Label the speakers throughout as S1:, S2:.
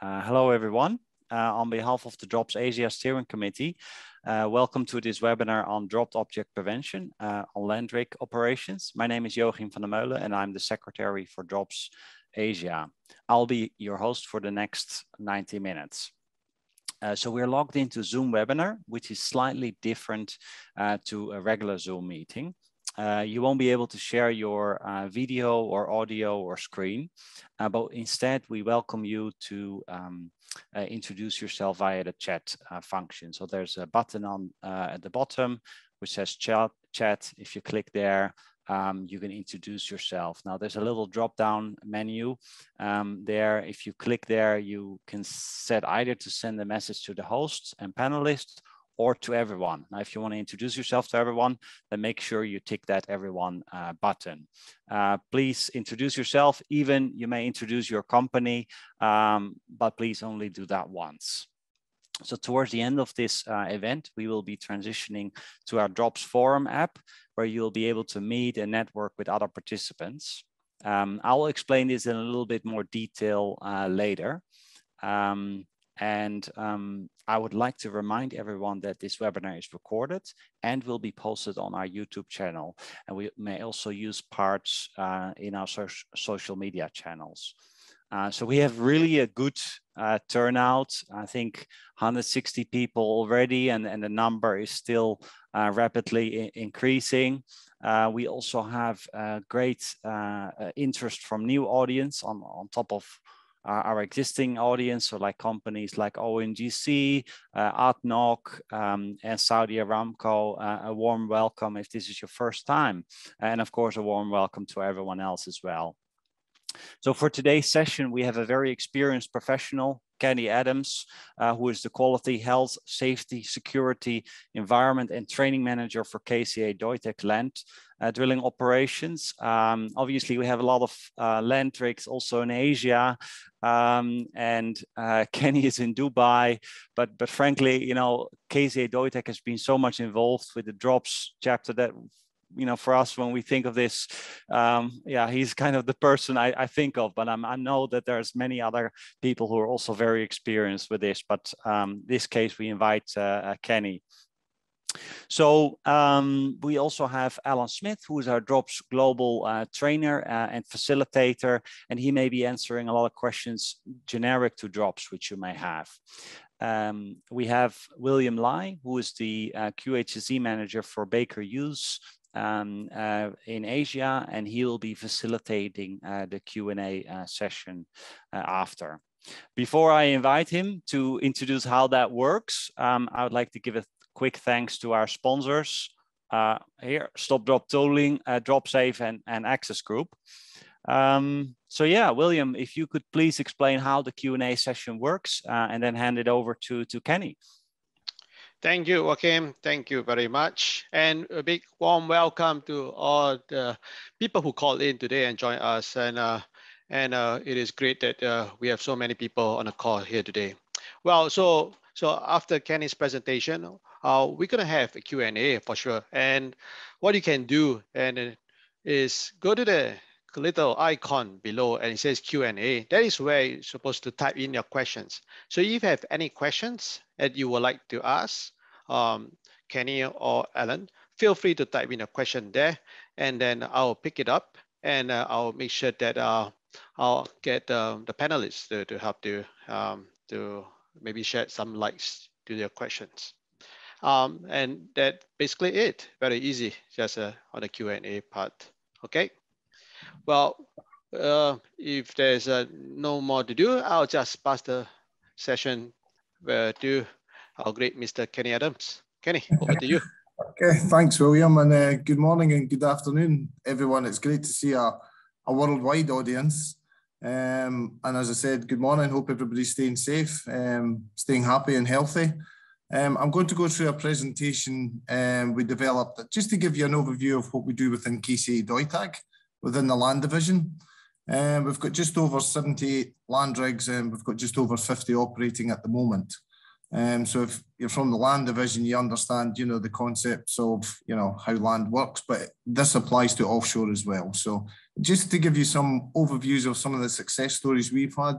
S1: Uh, hello, everyone. Uh, on behalf of the DROPS Asia Steering Committee, uh, welcome to this webinar on dropped object prevention uh, on land rig operations. My name is Joachim van der Meulen and I'm the Secretary for DROPS Asia. I'll be your host for the next 90 minutes. Uh, so we're logged into Zoom webinar, which is slightly different uh, to a regular Zoom meeting. Uh, you won't be able to share your uh, video or audio or screen, uh, but instead we welcome you to um, uh, introduce yourself via the chat uh, function. So there's a button on uh, at the bottom which says chat. chat. If you click there, um, you can introduce yourself. Now there's a little drop down menu um, there. If you click there, you can set either to send a message to the hosts and panelists or to everyone. Now, if you want to introduce yourself to everyone, then make sure you tick that everyone uh, button. Uh, please introduce yourself, even you may introduce your company, um, but please only do that once. So towards the end of this uh, event, we will be transitioning to our Drops Forum app, where you'll be able to meet and network with other participants. Um, I'll explain this in a little bit more detail uh, later. Um, and um, I would like to remind everyone that this webinar is recorded and will be posted on our YouTube channel. And we may also use parts uh, in our so social media channels. Uh, so we have really a good uh, turnout. I think 160 people already, and, and the number is still uh, rapidly increasing. Uh, we also have great uh, interest from new audience on, on top of uh, our existing audience, so like companies like ONGC, uh, ADNOC, um, and Saudi Aramco, uh, a warm welcome if this is your first time. And of course, a warm welcome to everyone else as well. So for today's session, we have a very experienced professional, Kenny Adams, uh, who is the Quality, Health, Safety, Security, Environment and Training Manager for KCA Deutag Land uh, Drilling Operations. Um, obviously, we have a lot of uh, land rigs also in Asia, um, and uh, Kenny is in Dubai. But but frankly, you know, KCA Deutag has been so much involved with the drops chapter that you know, for us when we think of this, um, yeah, he's kind of the person I, I think of. But I know that there's many other people who are also very experienced with this. But um, this case, we invite uh, uh, Kenny. So um, we also have Alan Smith, who is our DROPS global uh, trainer uh, and facilitator, and he may be answering a lot of questions generic to DROPS, which you may have. Um, we have William Lai, who is the uh, QHSE manager for Baker Hughes um, uh, in Asia, and he will be facilitating uh, the Q&A uh, session uh, after. Before I invite him to introduce how that works, um, I would like to give a quick thanks to our sponsors uh, here, Stop Drop Tooling, uh, DropSafe, and, and Access Group. Um, so yeah, William, if you could please explain how the Q&A session works and then hand it over to, to Kenny.
S2: Thank you, Joachim. Thank you very much. And a big warm welcome to all the people who called in today and joined us. And, uh, and uh, it is great that uh, we have so many people on the call here today. Well, so, so after Kenny's presentation, uh, we're gonna have a Q&A for sure. And what you can do and is go to the little icon below and it says Q&A. That is where you're supposed to type in your questions. So if you have any questions that you would like to ask um, Kenny or Alan, feel free to type in a question there and then I'll pick it up and uh, I'll make sure that uh, I'll get uh, the panelists to, to help to, um, to maybe shed some lights to their questions. Um, and that basically it, very easy, just uh, on the Q&A part, okay? Well, uh, if there's uh, no more to do, I'll just pass the session uh, to our great Mr. Kenny Adams. Kenny, over to you.
S3: Okay, thanks, William, and uh, good morning and good afternoon, everyone. It's great to see a, a worldwide audience. Um, and as I said, good morning. Hope everybody's staying safe, um, staying happy and healthy. Um, I'm going to go through a presentation um, we developed just to give you an overview of what we do within KCA Deutag within the land division. Um, we've got just over 78 land rigs and we've got just over 50 operating at the moment. Um, so if you're from the land division, you understand, you know, the concepts of, you know, how land works, but this applies to offshore as well. So just to give you some overviews of some of the success stories we've had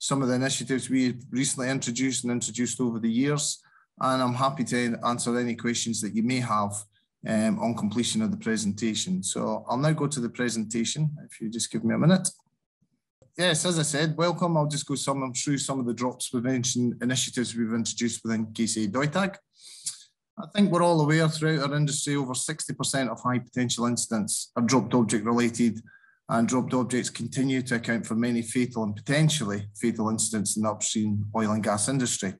S3: some of the initiatives we recently introduced and introduced over the years. And I'm happy to answer any questions that you may have um, on completion of the presentation. So I'll now go to the presentation, if you just give me a minute. Yes, as I said, welcome. I'll just go some, through some of the drops prevention initiatives we've introduced within KCA Deutag. I think we're all aware throughout our industry, over 60% of high potential incidents are dropped object related and dropped objects continue to account for many fatal and potentially fatal incidents in the upstream oil and gas industry.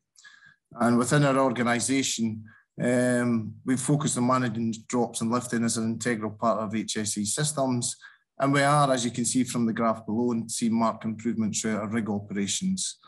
S3: And within our organisation, um, we've focused on managing drops and lifting as an integral part of HSE systems. And we are, as you can see from the graph below, and see marked improvements throughout our rig operations.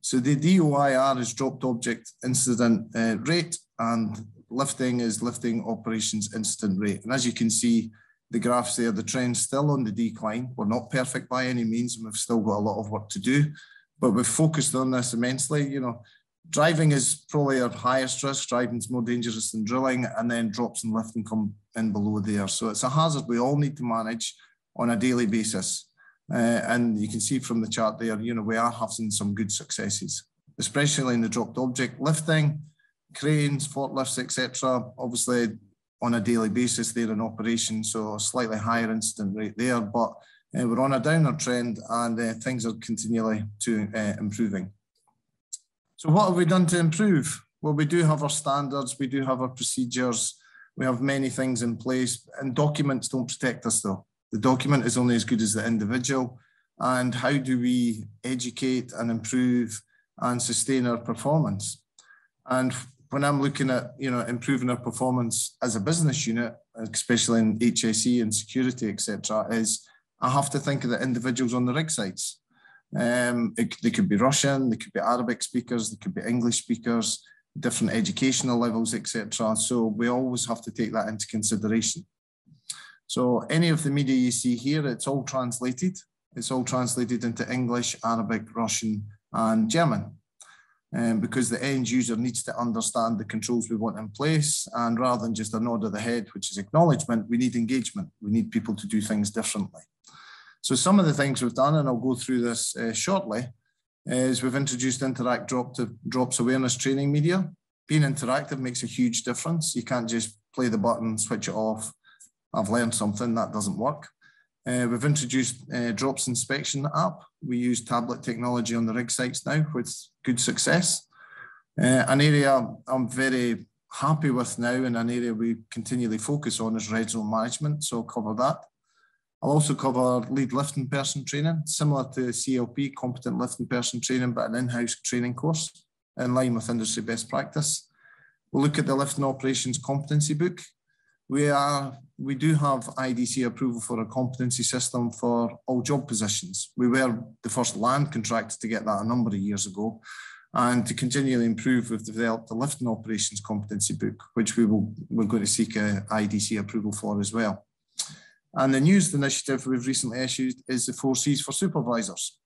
S3: So the DOIR is dropped object incident uh, rate and lifting is lifting operations incident rate. And as you can see, the graphs there, the trend's still on the decline. We're not perfect by any means, and we've still got a lot of work to do, but we've focused on this immensely. You know, driving is probably our highest risk. Driving's more dangerous than drilling, and then drops and lifting come in below there. So it's a hazard we all need to manage on a daily basis. Uh, and you can see from the chart there, you know, we are having some good successes, especially in the dropped object lifting, cranes, forklifts, etc. Obviously, on a daily basis, they're in operation, so a slightly higher incident rate there, but uh, we're on a downward trend and uh, things are continually to uh, improving. So what have we done to improve? Well, we do have our standards, we do have our procedures, we have many things in place and documents don't protect us though. The document is only as good as the individual and how do we educate and improve and sustain our performance? And when I'm looking at you know improving our performance as a business unit, especially in HSE and security, etc., is I have to think of the individuals on the rig sites. Um, it, they could be Russian, they could be Arabic speakers, they could be English speakers, different educational levels, etc. So we always have to take that into consideration. So any of the media you see here, it's all translated. It's all translated into English, Arabic, Russian, and German um, because the end user needs to understand the controls we want in place. And rather than just a nod of the head, which is acknowledgement, we need engagement. We need people to do things differently. So some of the things we've done, and I'll go through this uh, shortly, is we've introduced Interact Drop to Drops Awareness Training Media. Being interactive makes a huge difference. You can't just play the button, switch it off. I've learned something, that doesn't work. Uh, we've introduced uh, Drops Inspection app. We use tablet technology on the rig sites now with good success. Uh, an area I'm very happy with now and an area we continually focus on is red zone management, so I'll cover that. I'll also cover lead lifting person training, similar to CLP, competent lifting person training, but an in-house training course in line with industry best practice. We'll look at the lifting operations competency book we are we do have IADC approval for a competency system for all job positions. We were the first land contractor to get that a number of years ago. And to continually improve, we've developed the lifting operations competency book, which we will we're going to seek IADC approval for as well. And the newest initiative we've recently issued is the four C's for supervisors.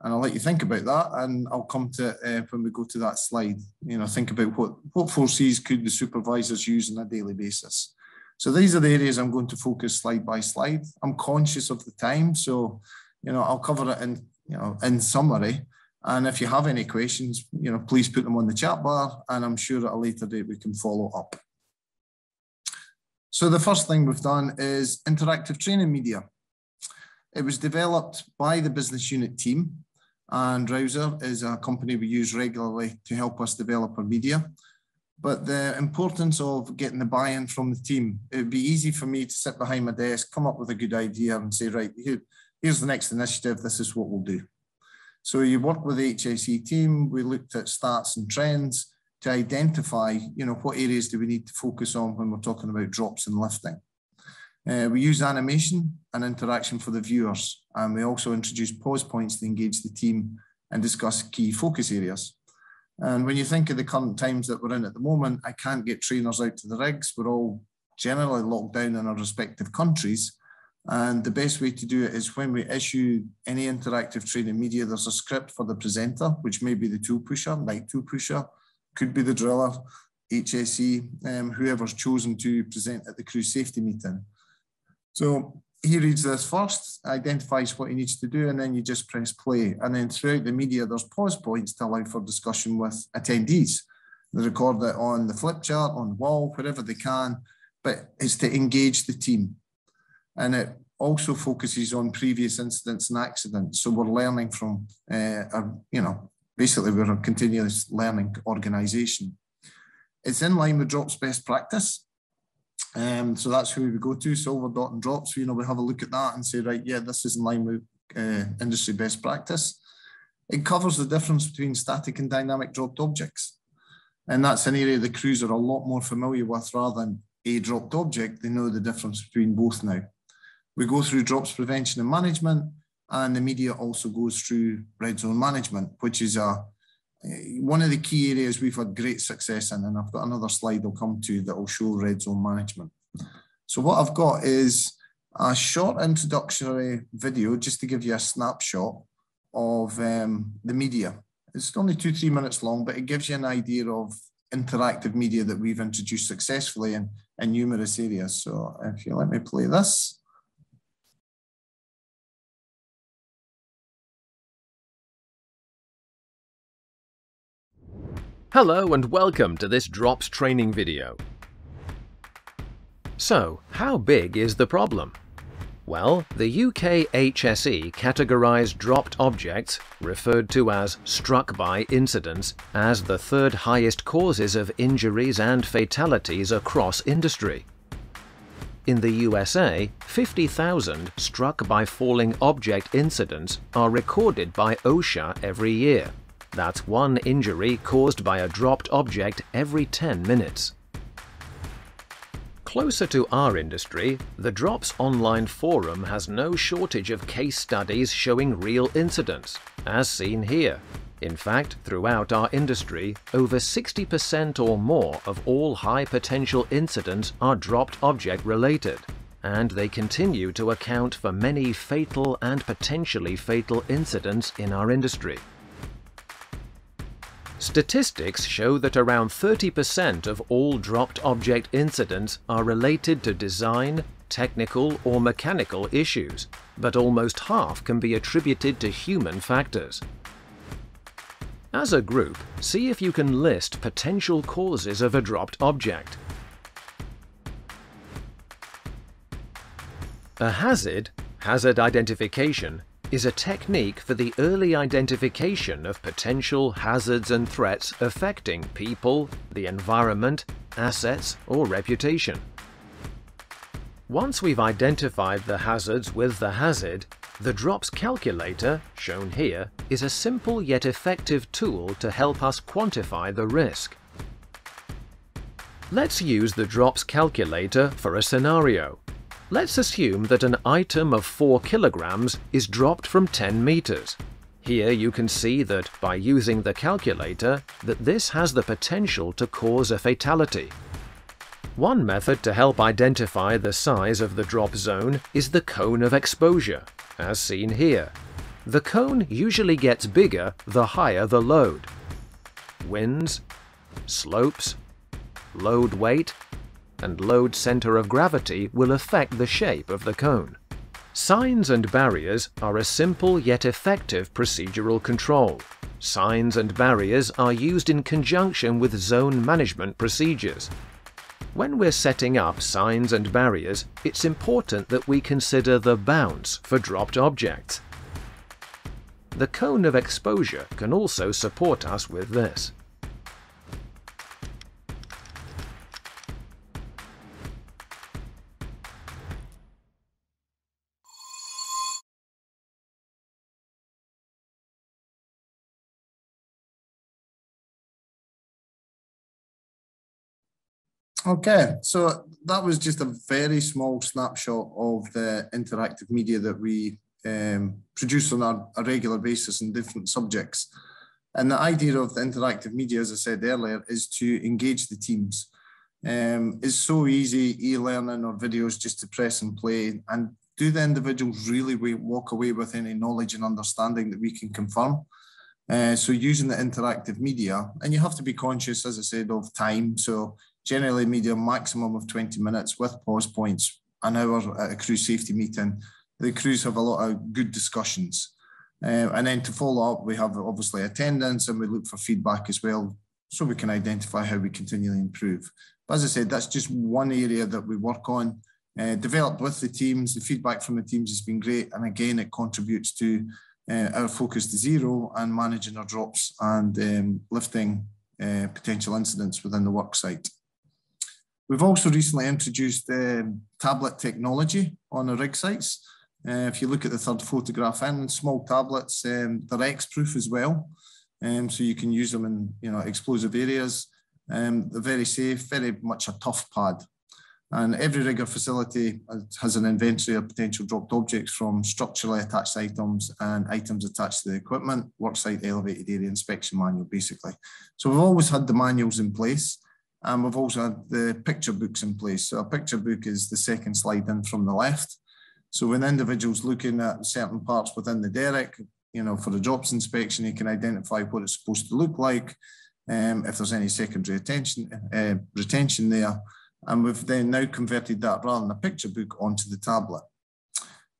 S3: And I'll let you think about that, and I'll come to uh, when we go to that slide. You know, think about what what four C's could the supervisors use on a daily basis. So these are the areas I'm going to focus slide by slide. I'm conscious of the time, so you know I'll cover it in you know in summary. And if you have any questions, you know, please put them on the chat bar, and I'm sure at a later date we can follow up. So the first thing we've done is interactive training media. It was developed by the business unit team, and Rouser is a company we use regularly to help us develop our media but the importance of getting the buy-in from the team. It would be easy for me to sit behind my desk, come up with a good idea and say, right, here, here's the next initiative, this is what we'll do. So you work with the HSE team, we looked at stats and trends to identify, you know, what areas do we need to focus on when we're talking about drops and lifting. Uh, we use animation and interaction for the viewers, and we also introduce pause points to engage the team and discuss key focus areas. And when you think of the current times that we're in at the moment, I can't get trainers out to the rigs. We're all generally locked down in our respective countries. And the best way to do it is when we issue any interactive training media, there's a script for the presenter, which may be the tool pusher, night tool pusher, could be the driller, HSE, um, whoever's chosen to present at the crew safety meeting. So he reads this first, identifies what he needs to do, and then you just press play. And then throughout the media, there's pause points to allow for discussion with attendees. They record it on the flip chart, on the wall, wherever they can, but it's to engage the team. And it also focuses on previous incidents and accidents. So we're learning from, uh, a, you know, basically we're a continuous learning organisation. It's in line with Drops best practice. Um, so that's who we go to, Silver Dot and Drops. You know, we have a look at that and say, right, yeah, this is in line with uh, industry best practice. It covers the difference between static and dynamic dropped objects. And that's an area the crews are a lot more familiar with rather than a dropped object. They know the difference between both now. We go through drops prevention and management, and the media also goes through red zone management, which is a one of the key areas we've had great success in, and I've got another slide I'll come to that will show red zone management. So what I've got is a short introductory video just to give you a snapshot of um, the media. It's only two, three minutes long, but it gives you an idea of interactive media that we've introduced successfully in, in numerous areas. So if you let me play this.
S4: Hello and welcome to this DROPS training video. So, how big is the problem? Well, the UK HSE categorised dropped objects, referred to as struck by incidents, as the third highest causes of injuries and fatalities across industry. In the USA, 50,000 struck by falling object incidents are recorded by OSHA every year. That's one injury caused by a dropped object every 10 minutes. Closer to our industry, the Drops online forum has no shortage of case studies showing real incidents, as seen here. In fact, throughout our industry, over 60% or more of all high potential incidents are dropped object related, and they continue to account for many fatal and potentially fatal incidents in our industry. Statistics show that around 30% of all dropped object incidents are related to design, technical or mechanical issues, but almost half can be attributed to human factors. As a group, see if you can list potential causes of a dropped object. A hazard, hazard identification, is a technique for the early identification of potential hazards and threats affecting people, the environment, assets, or reputation. Once we've identified the hazards with the hazard, the DROPS calculator, shown here, is a simple yet effective tool to help us quantify the risk. Let's use the DROPS calculator for a scenario. Let's assume that an item of 4 kilograms is dropped from 10 meters. Here you can see that by using the calculator that this has the potential to cause a fatality. One method to help identify the size of the drop zone is the cone of exposure, as seen here. The cone usually gets bigger the higher the load. Winds, slopes, load weight, and load center of gravity will affect the shape of the cone. Signs and barriers are a simple yet effective procedural control. Signs and barriers are used in conjunction with zone management procedures. When we're setting up signs and barriers, it's important that we consider the bounce for dropped objects. The cone of exposure can also support us with this.
S3: Okay, so that was just a very small snapshot of the interactive media that we um, produce on a, a, regular basis in different subjects. And the idea of the interactive media, as I said earlier, is to engage the teams. Um, it's so easy, e-learning or videos, just to press and play. And do the individuals really walk away with any knowledge and understanding that we can confirm? Uh, so using the interactive media, and you have to be conscious, as I said, of time. So generally media maximum of 20 minutes with pause points an hour at a crew safety meeting, the crews have a lot of good discussions. Uh, and then to follow up, we have obviously attendance and we look for feedback as well, so we can identify how we continually improve. But as I said, that's just one area that we work on, uh, developed with the teams. The feedback from the teams has been great. And again, it contributes to uh, our focus to zero and managing our drops and um, lifting uh, potential incidents within the work site. We've also recently introduced um, tablet technology on our rig sites. Uh, if you look at the third photograph in, small tablets, um, they're X-proof as well. Um, so you can use them in you know explosive areas. Um, they're very safe, very much a tough pad. And every rigger facility has an inventory of potential dropped objects from structurally attached items and items attached to the equipment, worksite elevated area inspection manual, basically. So we've always had the manuals in place and we've also had the picture books in place. So a picture book is the second slide in from the left. So when individuals looking at certain parts within the derrick, you know, for the drops inspection, you can identify what it's supposed to look like, um, if there's any secondary attention, uh, retention there. And we've then now converted that rather than a picture book onto the tablet.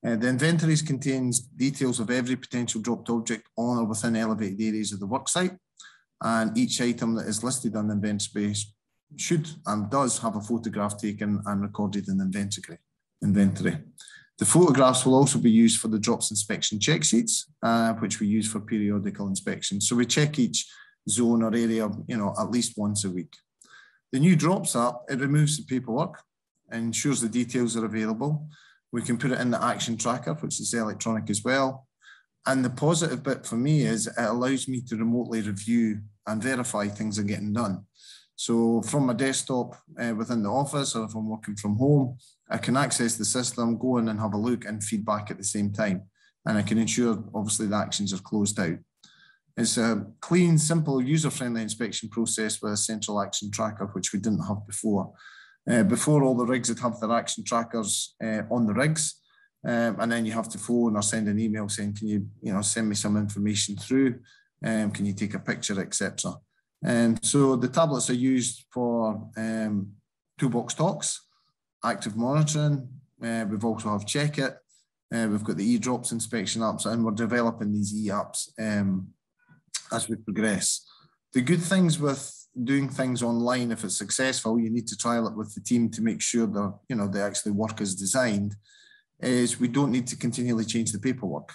S3: Uh, the inventories contains details of every potential dropped object on or within elevated areas of the worksite. And each item that is listed on the inventory space should and does have a photograph taken and recorded in the inventory. inventory. The photographs will also be used for the drops inspection check sheets, uh, which we use for periodical inspection. So we check each zone or area, you know, at least once a week. The new drops app, it removes the paperwork and ensures the details are available. We can put it in the action tracker, which is electronic as well. And the positive bit for me is it allows me to remotely review and verify things are getting done. So from my desktop uh, within the office, or if I'm working from home, I can access the system, go in and have a look and feedback at the same time. And I can ensure obviously the actions are closed out. It's a clean, simple, user-friendly inspection process with a central action tracker, which we didn't have before. Uh, before all the rigs would have their action trackers uh, on the rigs, um, and then you have to phone or send an email saying, "Can you, you know, send me some information through? Um, can you take a picture, etc." And so the tablets are used for um, toolbox talks, active monitoring. Uh, we've also have check it. Uh, we've got the e-drops inspection apps, and we're developing these e-apps um, as we progress. The good things with doing things online, if it's successful, you need to trial it with the team to make sure that you know they actually work as designed. Is we don't need to continually change the paperwork.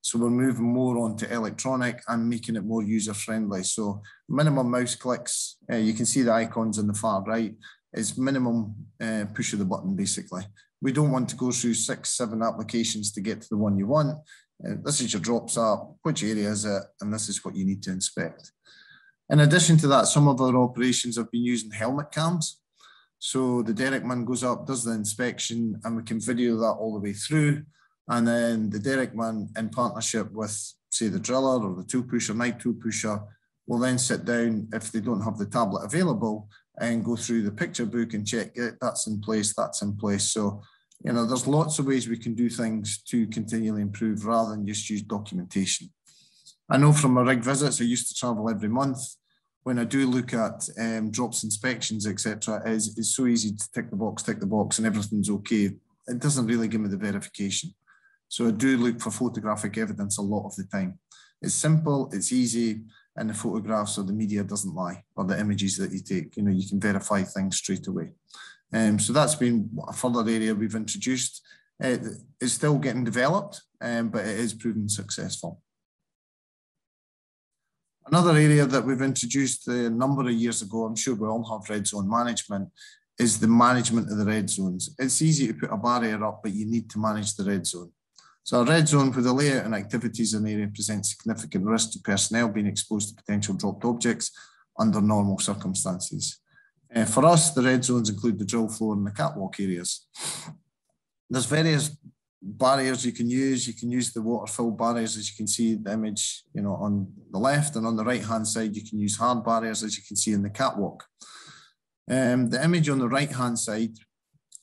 S3: So we're moving more onto electronic and making it more user friendly. So minimum mouse clicks, uh, you can see the icons on the far right, is minimum uh, push of the button basically. We don't want to go through six, seven applications to get to the one you want. Uh, this is your drops app, which area is it, and this is what you need to inspect. In addition to that, some of our operations have been using helmet cams. So the derrick man goes up, does the inspection, and we can video that all the way through. And then the derrick man, in partnership with, say, the driller or the tool pusher, night tool pusher, will then sit down if they don't have the tablet available and go through the picture book and check it. That's in place, that's in place. So you know, there's lots of ways we can do things to continually improve rather than just use documentation. I know from my rig visits, I used to travel every month. When I do look at um, drops inspections, etc., is it's so easy to tick the box, tick the box, and everything's okay. It doesn't really give me the verification. So I do look for photographic evidence a lot of the time. It's simple, it's easy, and the photographs or the media doesn't lie, or the images that you take. You know, you can verify things straight away. Um, so that's been a further area we've introduced. It is still getting developed, um, but it is proven successful. Another area that we've introduced a number of years ago, I'm sure we all have red zone management, is the management of the red zones. It's easy to put a barrier up, but you need to manage the red zone. So a red zone for the layout and activities in the area presents significant risk to personnel being exposed to potential dropped objects under normal circumstances. Uh, for us, the red zones include the drill floor and the catwalk areas. There's various barriers you can use. You can use the water fill barriers, as you can see the image, you know, on the left and on the right hand side, you can use hard barriers, as you can see in the catwalk. Um, the image on the right hand side,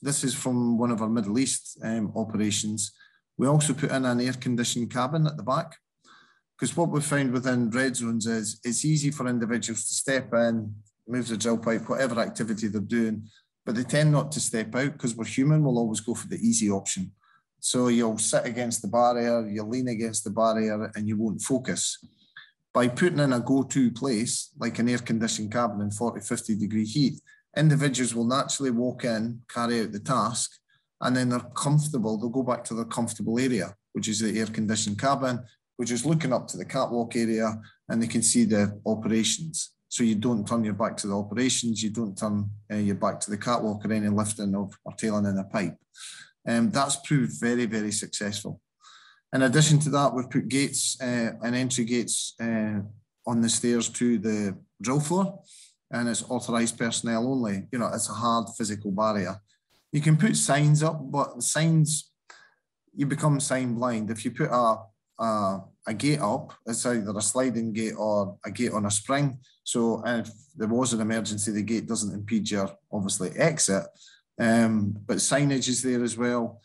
S3: this is from one of our Middle East um, operations. We also put in an air conditioned cabin at the back because what we've found within red zones is it's easy for individuals to step in, move the drill pipe, whatever activity they're doing, but they tend not to step out because we're human, we'll always go for the easy option. So you'll sit against the barrier, you'll lean against the barrier, and you won't focus. By putting in a go to place, like an air conditioned cabin in 40, 50 degree heat, individuals will naturally walk in, carry out the task, and then they're comfortable. They'll go back to their comfortable area, which is the air conditioned cabin, which is looking up to the catwalk area, and they can see the operations. So you don't turn your back to the operations, you don't turn uh, your back to the catwalk or any lifting of or tailing in a pipe. Um, that's proved very, very successful. In addition to that, we've put gates uh, and entry gates uh, on the stairs to the drill floor, and it's authorised personnel only. You know, it's a hard physical barrier. You can put signs up, but signs, you become sign blind. If you put a, a, a gate up, it's either a sliding gate or a gate on a spring. So if there was an emergency, the gate doesn't impede your obviously exit. Um, but signage is there as well.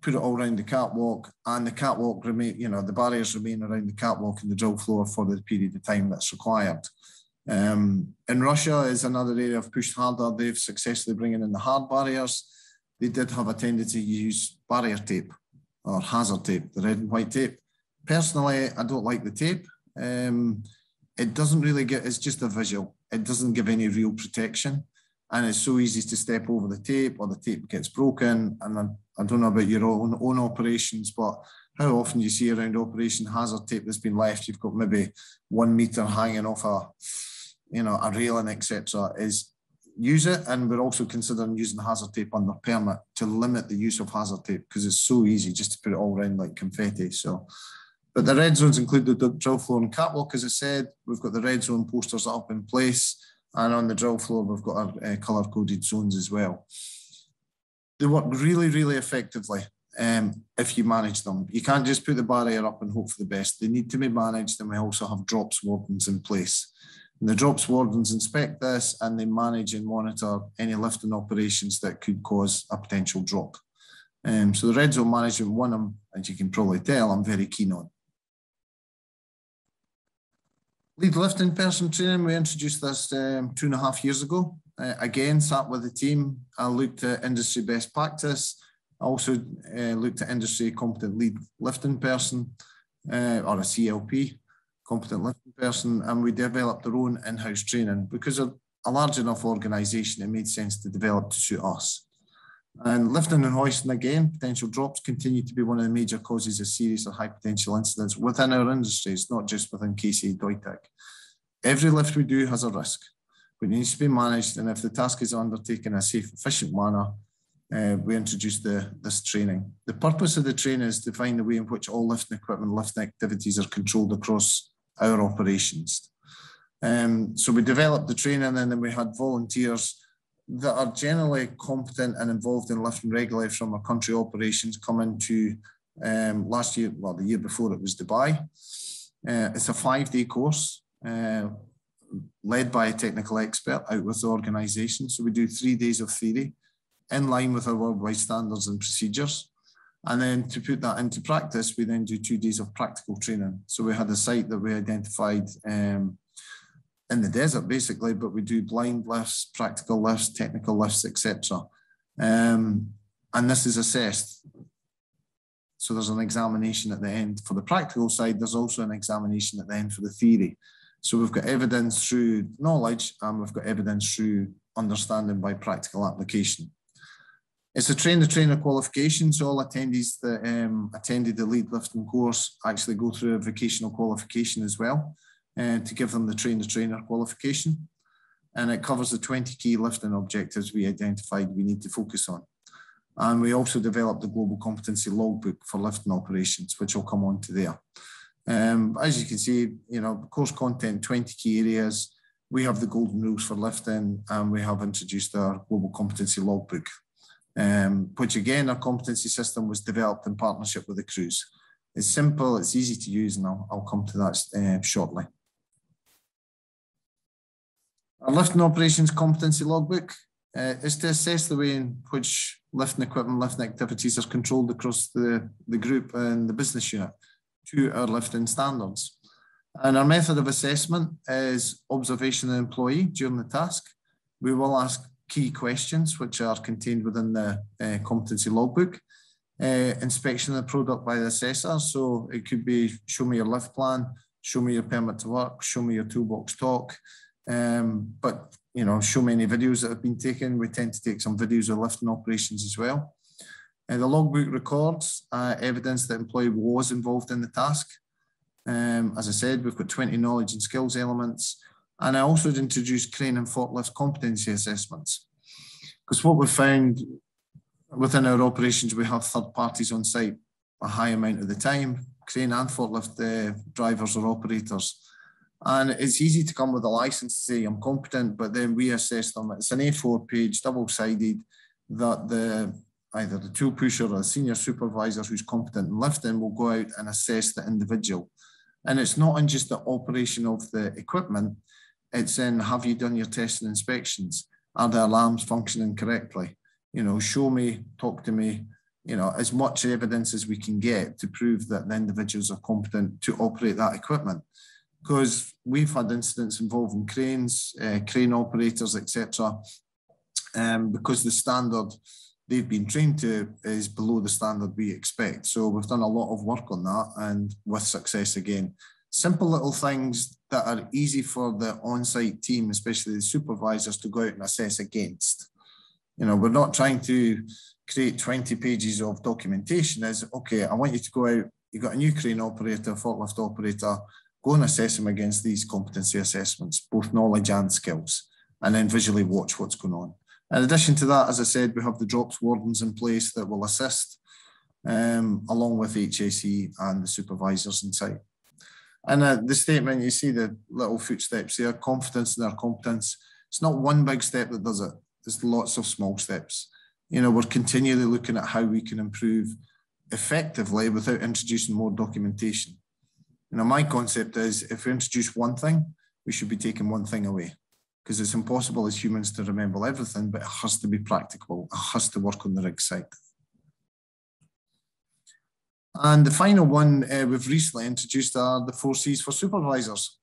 S3: Put it all around the catwalk, and the catwalk remain, you know, the barriers remain around the catwalk and the drill floor for the period of time that's required. Um, in Russia is another area I've pushed harder. They've successfully bringing in the hard barriers. They did have a tendency to use barrier tape or hazard tape, the red and white tape. Personally, I don't like the tape. Um, it doesn't really get, it's just a visual. It doesn't give any real protection. And it's so easy to step over the tape or the tape gets broken. And I, I don't know about your own, own operations, but how often you see around operation hazard tape that's been left? You've got maybe one meter hanging off a, you know, a railing, etc. Is use it, and we're also considering using hazard tape under permit to limit the use of hazard tape because it's so easy just to put it all around like confetti. So but the red zones include the drill floor and catwalk, as I said. We've got the red zone posters up in place. And on the drill floor, we've got our uh, colour coded zones as well. They work really, really effectively um, if you manage them. You can't just put the barrier up and hope for the best. They need to be managed, and we also have drops wardens in place. And the drops wardens inspect this and they manage and monitor any lifting operations that could cause a potential drop. Um, so the red zone management one, I'm, as you can probably tell, I'm very keen on. Lead lifting person training, we introduced this um, two and a half years ago. Uh, again, sat with the team. I looked at industry best practice. I also uh, looked at industry competent lead lifting person uh, or a CLP, competent lifting person, and we developed our own in-house training because of a large enough organisation, it made sense to develop to suit us. And lifting and hoisting again, potential drops continue to be one of the major causes of serious or high potential incidents within our industries, not just within KCA Deutag. Every lift we do has a risk, but it needs to be managed. And if the task is undertaken in a safe, efficient manner, uh, we introduce the, this training. The purpose of the training is to find the way in which all lifting equipment, lifting activities are controlled across our operations. Um, so we developed the training and then we had volunteers that are generally competent and involved in lifting regularly from our country operations coming to um, last year, well, the year before it was Dubai. Uh, it's a five day course uh, led by a technical expert out with the organisation. So we do three days of theory in line with our worldwide standards and procedures. And then to put that into practice, we then do two days of practical training. So we had a site that we identified um, in the desert basically, but we do blind lifts, practical lifts, technical lifts, etc. Um, and this is assessed. So there's an examination at the end for the practical side. There's also an examination at the end for the theory. So we've got evidence through knowledge and we've got evidence through understanding by practical application. It's a train the trainer qualification, so all attendees that um, attended the lead lifting course actually go through a vocational qualification as well uh, to give them the train the trainer qualification. And it covers the 20 key lifting objectives we identified we need to focus on. And we also developed the global competency logbook for lifting operations, which I'll come on to there. Um, as you can see, you know, course content, 20 key areas. We have the golden rules for lifting and we have introduced our global competency logbook, um, which again, our competency system was developed in partnership with the crews. It's simple, it's easy to use, and I'll, I'll come to that uh, shortly. Our lifting operations competency logbook uh, is to assess the way in which lifting equipment, lifting activities are controlled across the, the group and the business unit to our lifting standards. And our method of assessment is observation of the employee during the task. We will ask key questions which are contained within the uh, competency logbook. Uh, inspection of the product by the assessor. So it could be show me your lift plan, show me your permit to work, show me your toolbox talk. Um, but you know, show me any videos that have been taken. We tend to take some videos of lifting operations as well. Uh, the logbook records uh, evidence that employee was involved in the task. Um, as I said, we've got 20 knowledge and skills elements. And I also introduced crane and forklift competency assessments. Because what we found within our operations, we have third parties on site a high amount of the time, crane and forklift uh, drivers or operators. And it's easy to come with a license to say I'm competent, but then we assess them. It's an A4 page, double sided, that the either the tool pusher or the senior supervisor who's competent in lifting will go out and assess the individual. And it's not in just the operation of the equipment, it's in have you done your tests and inspections? Are the alarms functioning correctly? You know, show me, talk to me, you know, as much evidence as we can get to prove that the individuals are competent to operate that equipment. Because we've had incidents involving cranes, uh, crane operators, etc. Um, because the standard they've been trained to is below the standard we expect. So we've done a lot of work on that and with success again. Simple little things that are easy for the on-site team, especially the supervisors, to go out and assess against. You know, we're not trying to create 20 pages of documentation. Is okay, I want you to go out, you've got a new crane operator, forklift operator, go and assess them against these competency assessments, both knowledge and skills, and then visually watch what's going on. In addition to that, as I said, we have the drops wardens in place that will assist um, along with HSE and the supervisors in site. And uh, the statement, you see the little footsteps there, confidence in our competence. It's not one big step that does it. There's lots of small steps. You know, we're continually looking at how we can improve effectively without introducing more documentation. You know, my concept is if we introduce one thing, we should be taking one thing away because it's impossible as humans to remember everything, but it has to be practicable. It has to work on the rig site. And the final one uh, we've recently introduced are the four C's for supervisors.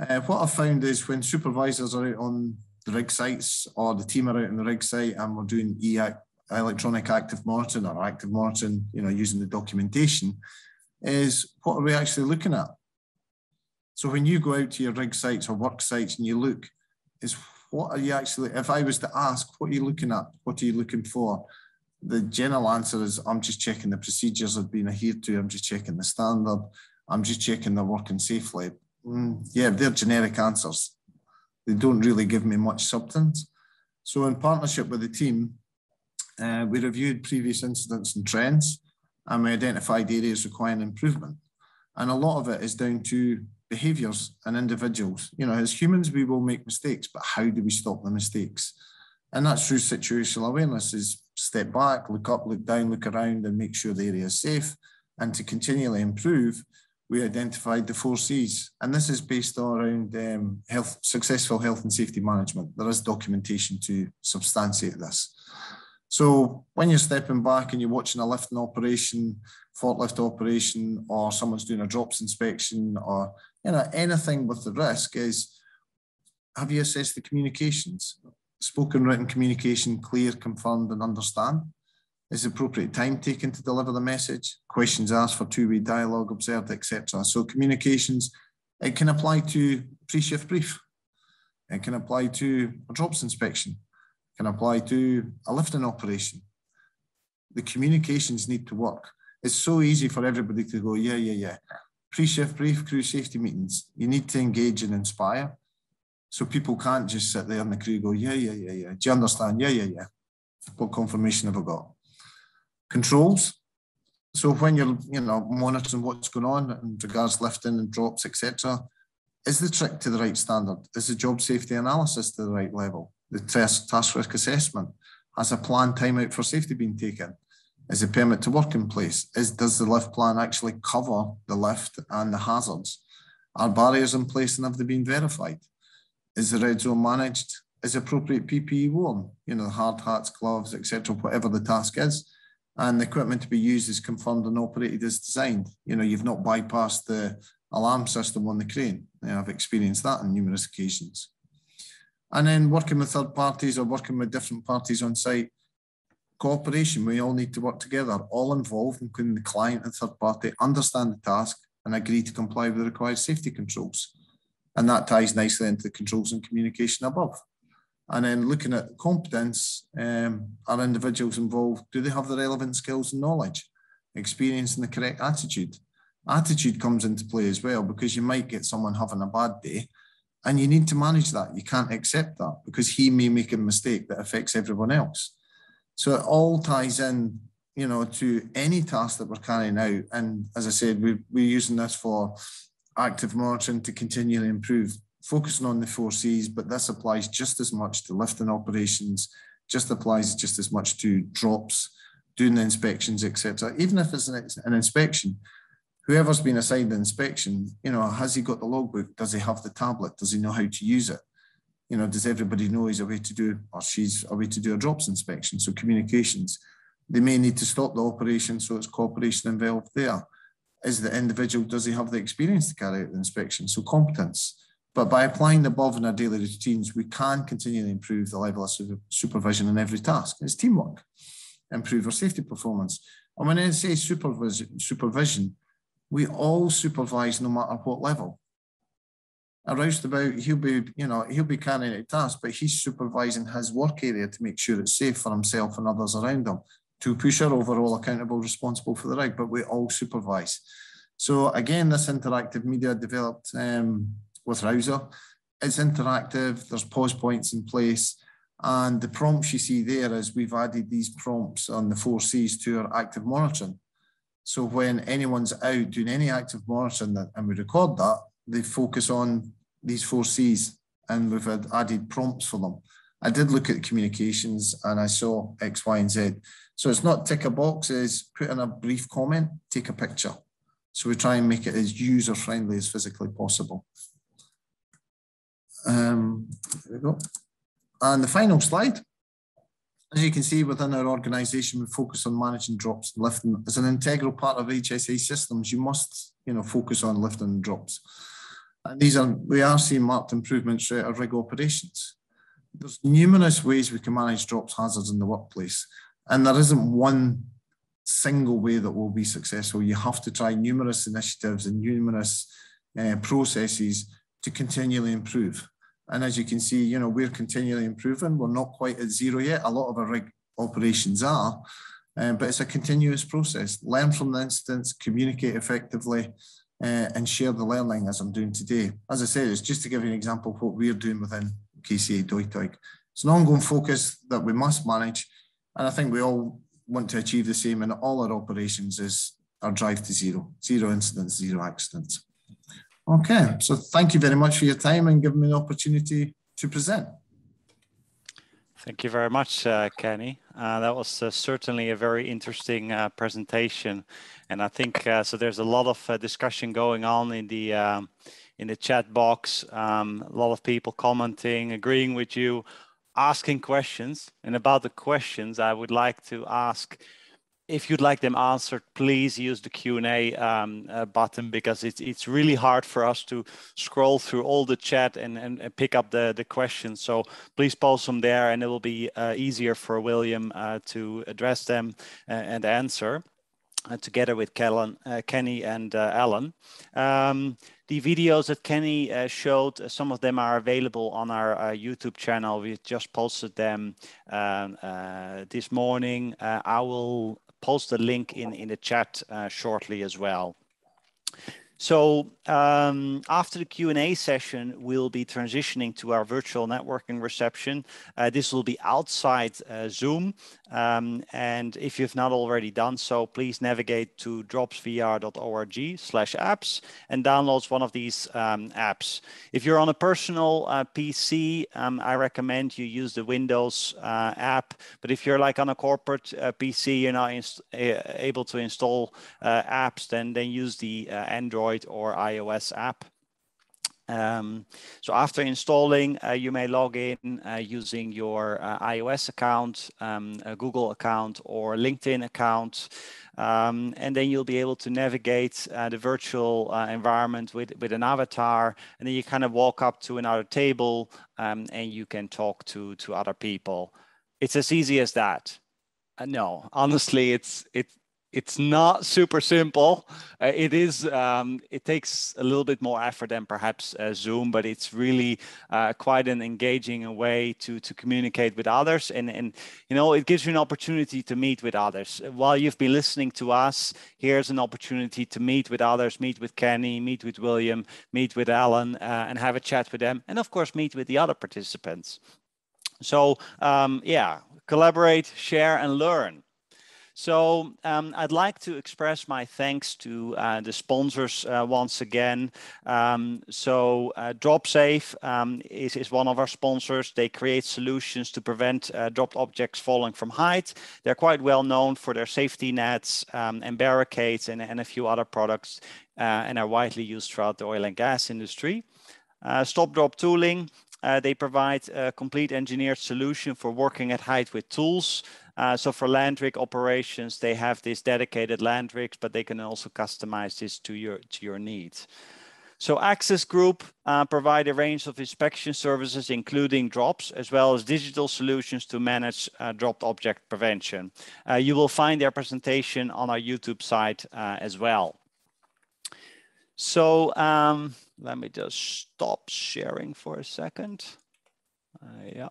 S3: Uh, what I've found is when supervisors are out on the rig sites or the team are out on the rig site and we're doing e electronic active monitoring or active monitoring, you know, using the documentation, is what are we actually looking at? So when you go out to your rig sites or work sites and you look, is what are you actually, if I was to ask, what are you looking at? What are you looking for? The general answer is I'm just checking the procedures have been adhered to. I'm just checking the standard. I'm just checking they're working safely. Mm, yeah, they're generic answers. They don't really give me much substance. So in partnership with the team, uh, we reviewed previous incidents and trends and we identified areas requiring improvement. And a lot of it is down to behaviors and individuals. You know, as humans, we will make mistakes, but how do we stop the mistakes? And that's through situational awareness is step back, look up, look down, look around and make sure the area is safe. And to continually improve, we identified the four C's. And this is based around um, health, successful health and safety management. There is documentation to substantiate this. So when you're stepping back and you're watching a lifting operation, forklift operation, or someone's doing a drops inspection, or you know anything with the risk, is have you assessed the communications? Spoken, written communication, clear, confirmed, and understand. Is appropriate time taken to deliver the message? Questions asked for two-way dialogue observed, etc. So communications, it can apply to pre-shift brief. It can apply to a drops inspection can apply to a lifting operation. The communications need to work. It's so easy for everybody to go, yeah, yeah, yeah. Pre-shift brief, crew safety meetings. You need to engage and inspire. So people can't just sit there and the crew go, yeah, yeah, yeah, yeah. Do you understand? Yeah, yeah, yeah. What confirmation have I got? Controls. So when you're, you know, monitoring what's going on in regards lifting and drops, etc., is the trick to the right standard? Is the job safety analysis to the right level? the task, task risk assessment? Has a planned timeout for safety been taken? Is the permit to work in place? Is, does the lift plan actually cover the lift and the hazards? Are barriers in place and have they been verified? Is the red zone managed? Is appropriate PPE worn? You know, hard hats, gloves, etc., whatever the task is. And the equipment to be used is confirmed and operated as designed. You know, you've not bypassed the alarm system on the crane. You know, I've experienced that on numerous occasions. And then working with third parties or working with different parties on site, cooperation, we all need to work together, all involved, including the client and third party, understand the task and agree to comply with the required safety controls. And that ties nicely into the controls and communication above. And then looking at competence, um, are individuals involved, do they have the relevant skills and knowledge, experience and the correct attitude? Attitude comes into play as well because you might get someone having a bad day and you need to manage that. You can't accept that because he may make a mistake that affects everyone else. So it all ties in, you know, to any task that we're carrying out. And as I said, we, we're using this for active monitoring to continually improve, focusing on the four C's, but this applies just as much to lifting operations, just applies just as much to drops, doing the inspections, etc. Even if it's an, an inspection, whoever's been assigned the inspection, you know, has he got the logbook? Does he have the tablet? Does he know how to use it? You know, does everybody know he's a way to do, or she's a way to do a drops inspection? So communications, they may need to stop the operation, so it's cooperation involved there. Is the individual, does he have the experience to carry out the inspection? So competence. But by applying the above in our daily routines, we can continually improve the level of supervision in every task. It's teamwork, improve our safety performance. And when I say supervision, supervision we all supervise no matter what level. A roustabout, he'll be, you know, he'll be carrying out tasks, but he's supervising his work area to make sure it's safe for himself and others around him. Tool pusher overall accountable, responsible for the rig, but we all supervise. So again, this interactive media developed um, with Rouser. It's interactive. There's pause points in place. And the prompts you see there is we've added these prompts on the four C's to our active monitoring. So when anyone's out doing any active monitoring that, and we record that, they focus on these four C's and we've added prompts for them. I did look at communications and I saw X, Y, and Z. So it's not tick a box, it's put in a brief comment, take a picture. So we try and make it as user friendly as physically possible. Um, there we go. And the final slide as you can see within our organisation, we focus on managing drops and lifting. As an integral part of HSE systems, you must you know, focus on lifting and drops. And these are, we are seeing marked improvements throughout our rig operations. There's numerous ways we can manage drops hazards in the workplace. And there isn't one single way that will be successful. You have to try numerous initiatives and numerous uh, processes to continually improve. And as you can see, you know, we're continually improving. We're not quite at zero yet. A lot of our rig operations are, um, but it's a continuous process. Learn from the incidents, communicate effectively, uh, and share the learning as I'm doing today. As I said, it's just to give you an example of what we're doing within KCA Deutag. It's an ongoing focus that we must manage. And I think we all want to achieve the same in all our operations is our drive to zero, zero incidents, zero accidents. Okay, so thank you very much for your time and giving me the opportunity to present.
S1: Thank you very much, uh, Kenny. Uh, that was uh, certainly a very interesting uh, presentation, and I think uh, so. There's a lot of uh, discussion going on in the um, in the chat box. Um, a lot of people commenting, agreeing with you, asking questions. And about the questions, I would like to ask if you'd like them answered, please use the Q&A um, uh, button because it's, it's really hard for us to scroll through all the chat and, and, and, pick up the, the questions. So please post them there and it will be uh, easier for William uh, to address them uh, and answer. Uh, together with Kellen, uh, Kenny and Alan. Um, the videos that Kenny uh, showed, uh, some of them are available on our uh, YouTube channel. We just posted them um, this morning. I will post the link in, in the chat uh, shortly as well. So um, after the Q&A session, we'll be transitioning to our virtual networking reception. Uh, this will be outside uh, Zoom. Um, and if you've not already done so, please navigate to dropsvr.org slash apps and download one of these um, apps. If you're on a personal uh, PC, um, I recommend you use the Windows uh, app. But if you're like on a corporate uh, PC, you're not able to install uh, apps, then, then use the Android Android or iOS app. Um, so after installing, uh, you may log in uh, using your uh, iOS account, um, a Google account, or LinkedIn account. Um, and then you'll be able to navigate uh, the virtual uh, environment with, with an avatar. And then you kind of walk up to another table um, and you can talk to, to other people. It's as easy as that. Uh, no, honestly, it's it it's not super simple. Uh, it is. Um, it takes a little bit more effort than perhaps uh, Zoom, but it's really uh, quite an engaging way to to communicate with others, and and you know it gives you an opportunity to meet with others. While you've been listening to us, here's an opportunity to meet with others, meet with Kenny, meet with William, meet with Alan, uh, and have a chat with them, and of course meet with the other participants. So um, yeah, collaborate, share, and learn. So um, I'd like to express my thanks to uh, the sponsors uh, once again. Um, so uh, DropSafe um, is, is one of our sponsors. They create solutions to prevent uh, dropped objects falling from height. They're quite well known for their safety nets um, and barricades and, and, a few other products uh, and are widely used throughout the oil and gas industry. Uh, Stop Drop Tooling uh, they provide a complete engineered solution for working at height with tools. Uh, so for land rig operations, they have these dedicated land rigs, but they can also customize this to your, to your needs. So Access Group uh, provide a range of inspection services, including drops, as well as digital solutions to manage uh, dropped object prevention. Uh, you will find their presentation on our YouTube site uh, as well. So um, let me just stop sharing for a second. Uh, yeah.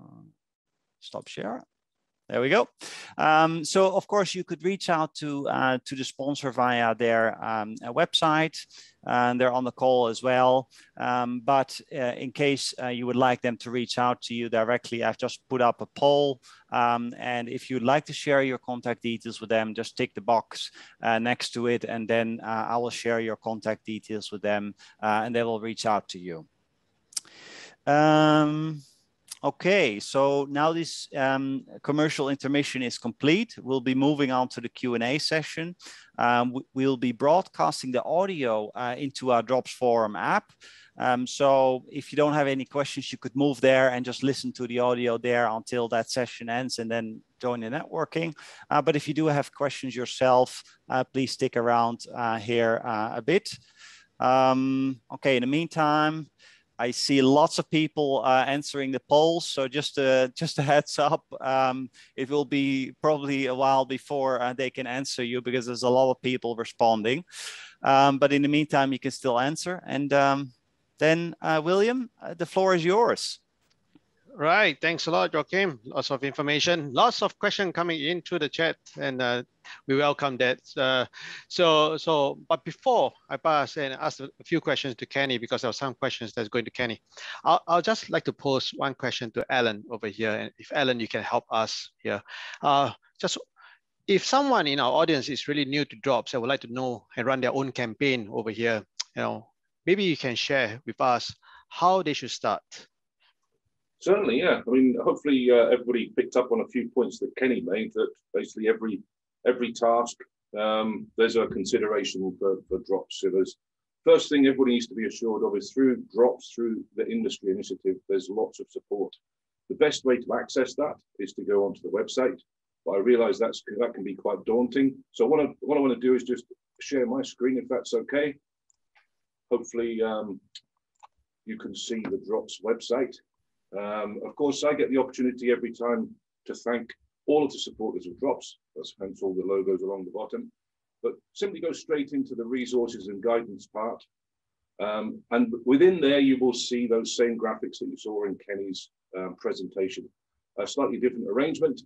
S1: Uh, stop share. There we go. Um, so of course you could reach out to uh, to the sponsor via their um, website, and they're on the call as well. Um, but uh, in case uh, you would like them to reach out to you directly, I've just put up a poll. Um, and if you'd like to share your contact details with them, just tick the box uh, next to it, and then uh, I will share your contact details with them, uh, and they will reach out to you. Um, Okay, so now this um, commercial intermission is complete. We'll be moving on to the Q&A session. Um, we'll be broadcasting the audio uh, into our Drops Forum app. Um, so if you don't have any questions, you could move there and just listen to the audio there until that session ends and then join the networking. Uh, but if you do have questions yourself, uh, please stick around uh, here uh, a bit. Um, okay, in the meantime, I see lots of people uh, answering the polls. So just a, just a heads up, um, it will be probably a while before uh, they can answer you because there's a lot of people responding. Um, but in the meantime, you can still answer. And um, then, uh, William, uh, the floor is yours.
S2: Right. Thanks a lot, Joachim. Lots of information, lots of questions coming in through the chat, and uh, we welcome that. Uh, so, so, but before I pass and ask a few questions to Kenny, because there are some questions that's going to Kenny, I'll, I'll just like to pose one question to Alan over here. And if Alan, you can help us here. Uh, just if someone in our audience is really new to drops and would like to know and run their own campaign over here, you know, maybe you can share with us how they should start.
S5: Certainly, yeah. I mean, hopefully uh, everybody picked up on a few points that Kenny made. That basically every every task um, there's a consideration for, for drops. So there's first thing everybody needs to be assured of is through drops through the industry initiative. There's lots of support. The best way to access that is to go onto the website. But I realise that's that can be quite daunting. So what I, what I want to do is just share my screen if that's okay. Hopefully um, you can see the drops website. Um, of course, I get the opportunity every time to thank all of the supporters of Drops. That's hence all the logos along the bottom. But simply go straight into the resources and guidance part. Um, and within there, you will see those same graphics that you saw in Kenny's um, presentation. A slightly different arrangement,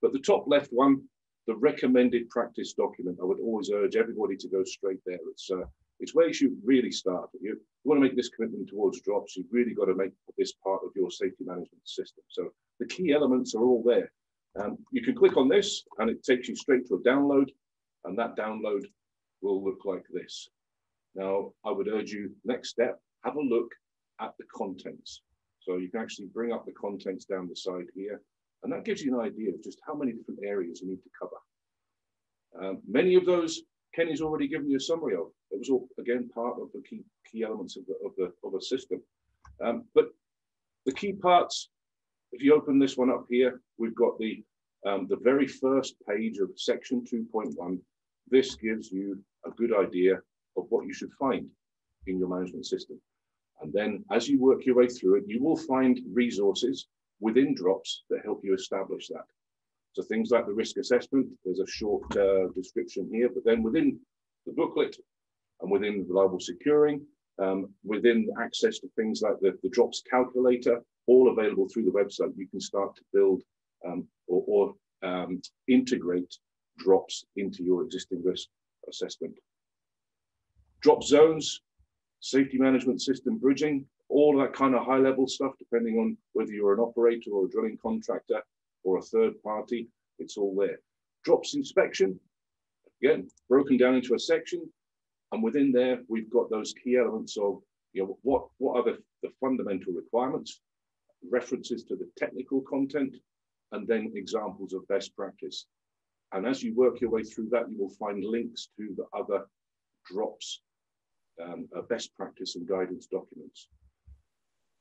S5: but the top left one, the recommended practice document, I would always urge everybody to go straight there. It's uh, it's where you should really start. You, you want to make this commitment towards drops, you've really got to make this part of your safety management system. So the key elements are all there. Um, you can click on this and it takes you straight to a download and that download will look like this. Now, I would urge you, next step, have a look at the contents. So you can actually bring up the contents down the side here, and that gives you an idea of just how many different areas you need to cover. Um, many of those Kenny's already given you a summary of. It was all again part of the key key elements of the of the of the system. Um, but the key parts, if you open this one up here, we've got the um, the very first page of section 2.1. This gives you a good idea of what you should find in your management system. And then as you work your way through it, you will find resources within drops that help you establish that. So things like the risk assessment, there's a short uh, description here, but then within the booklet and within reliable securing, um, within access to things like the, the drops calculator, all available through the website, you can start to build um, or, or um, integrate drops into your existing risk assessment. Drop zones, safety management system bridging, all that kind of high level stuff, depending on whether you're an operator or a drilling contractor or a third party, it's all there. Drops inspection, again, broken down into a section. And within there, we've got those key elements of you know, what, what are the, the fundamental requirements, references to the technical content, and then examples of best practice. And as you work your way through that, you will find links to the other drops, um, uh, best practice and guidance documents.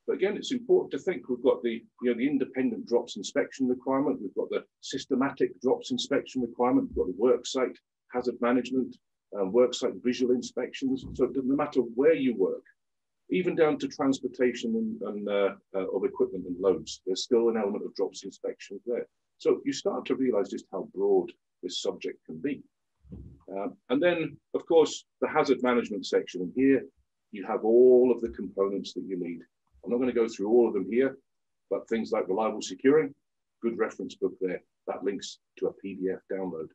S5: But again, it's important to think we've got the, you know, the independent drops inspection requirement, we've got the systematic drops inspection requirement, we've got the worksite hazard management, um, like visual inspections. So it doesn't matter where you work, even down to transportation and, and uh, uh, of equipment and loads, there's still an element of drops inspection there. So you start to realize just how broad this subject can be. Um, and then, of course, the hazard management section. And here you have all of the components that you need. I'm not going to go through all of them here, but things like reliable securing, good reference book there. That links to a PDF download.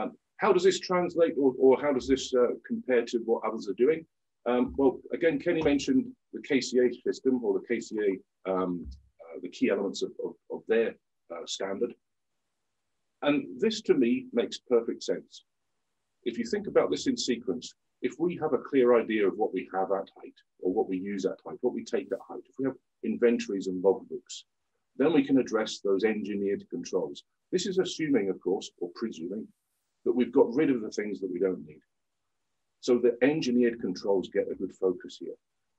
S5: Um, how does this translate or, or how does this uh, compare to what others are doing? Um, well, again, Kenny mentioned the KCA system or the KCA, um, uh, the key elements of, of, of their uh, standard. And this to me makes perfect sense. If you think about this in sequence, if we have a clear idea of what we have at height or what we use at height, what we take at height, if we have inventories and logbooks, then we can address those engineered controls. This is assuming, of course, or presuming, that we've got rid of the things that we don't need. So the engineered controls get a good focus here.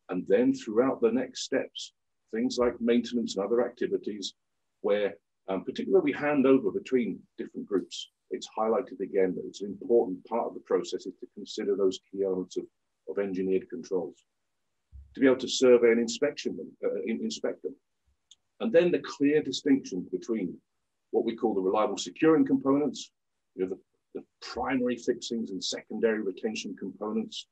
S5: And then throughout the next steps, things like maintenance and other activities where um, particularly we hand over between different groups, it's highlighted again that it's an important part of the process is to consider those key elements of, of engineered controls. To be able to survey and inspection them, uh, in, inspect them. And then the clear distinction between what we call the reliable securing components, you know, the the primary fixings and secondary retention components,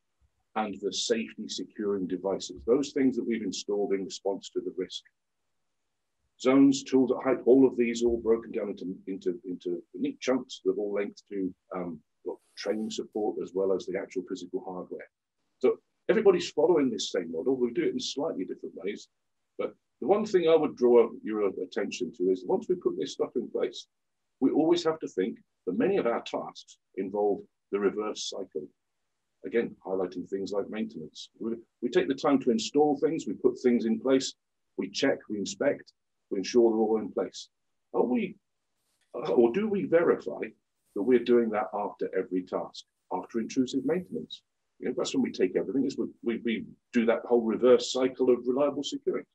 S5: and the safety securing devices, those things that we've installed in response to the risk. Zones, tools at height, all of these all broken down into, into, into neat chunks that all linked to um, training support as well as the actual physical hardware. So everybody's following this same model. We do it in slightly different ways. But the one thing I would draw your attention to is once we put this stuff in place, we always have to think that many of our tasks involve the reverse cycle. Again, highlighting things like maintenance. We, we take the time to install things, we put things in place, we check, we inspect, we ensure they're all in place. Are we, uh, or do we verify that we're doing that after every task, after intrusive maintenance? You know, that's when we take everything, is we, we, we do that whole reverse cycle of reliable security.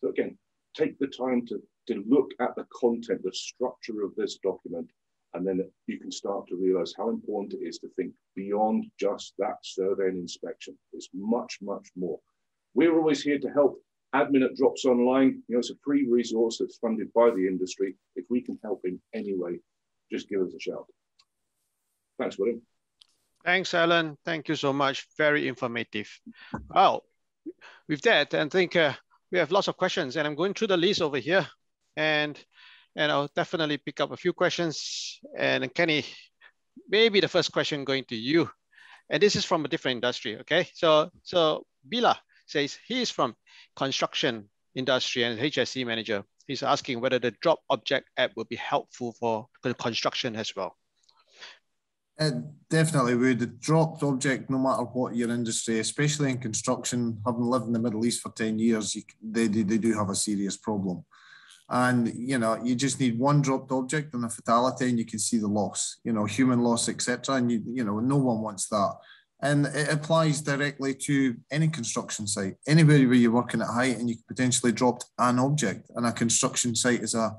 S5: So again, take the time to, to look at the content, the structure of this document, and then you can start to realize how important it is to think beyond just that survey and inspection. It's much, much more. We're always here to help. Admin at Drops Online, you know, it's a free resource that's funded by the industry. If we can help in any way, just give us a shout. Thanks, William.
S2: Thanks, Alan. Thank you so much. Very informative. Well, with that, I think uh, we have lots of questions and I'm going through the list over here. And and I'll definitely pick up a few questions. And Kenny, maybe the first question going to you. And this is from a different industry, okay? So, so Bila says he's from construction industry and HSE manager. He's asking whether the drop object app would be helpful for the construction as well.
S3: It definitely would. The dropped object, no matter what your industry, especially in construction, having lived in the Middle East for 10 years, you, they, they do have a serious problem and you know you just need one dropped object and a fatality and you can see the loss you know human loss etc and you you know no one wants that And it applies directly to any construction site, anywhere where you're working at height and you potentially dropped an object. And a construction site is a,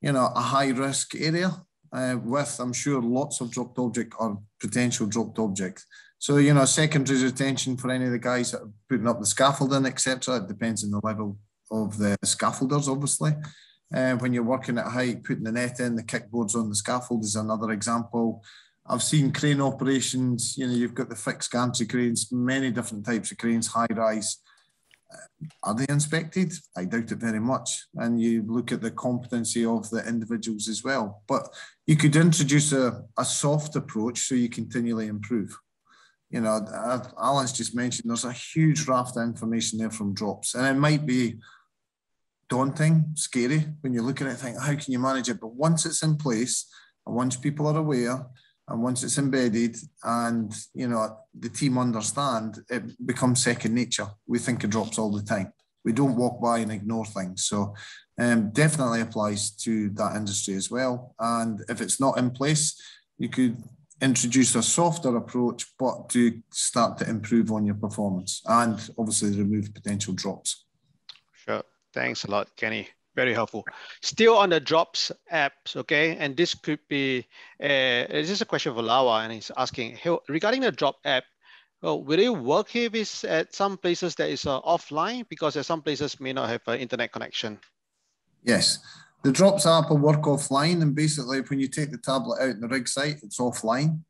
S3: you know, a high risk area uh, with, I'm sure, lots of dropped object or potential dropped objects. So, you know, secondary retention for any of the guys that are putting up the scaffolding, etc. It depends on the level of the scaffolders, obviously. Uh, when you're working at height, putting the net in, the kickboards on the scaffold is another example. I've seen crane operations, you know, you've got the fixed gantry cranes, many different types of cranes, high rise. Are they inspected? I doubt it very much. And you look at the competency of the individuals as well. But you could introduce a, a soft approach so you continually improve. You know, Alan's just mentioned there's a huge raft of information there from drops, and it might be daunting, scary when you look at it and think, how can you manage it? But once it's in place, and once people are aware, and once it's embedded and you know the team understand it becomes second nature. We think of drops all the time. We don't walk by and ignore things. So um, definitely applies to that industry as well. And if it's not in place you could introduce a softer approach but to start to improve on your performance and obviously remove potential drops
S2: thanks a lot kenny very helpful. Still on the drops apps, okay? And this could be, uh, this is a question for Lawa and he's asking, hey, regarding the drop app, well, will it work if it's at some places that is uh, offline? Because at some places may not have an internet connection.
S3: Yes, the drops app will work offline and basically when you take the tablet out in the rig site, it's offline.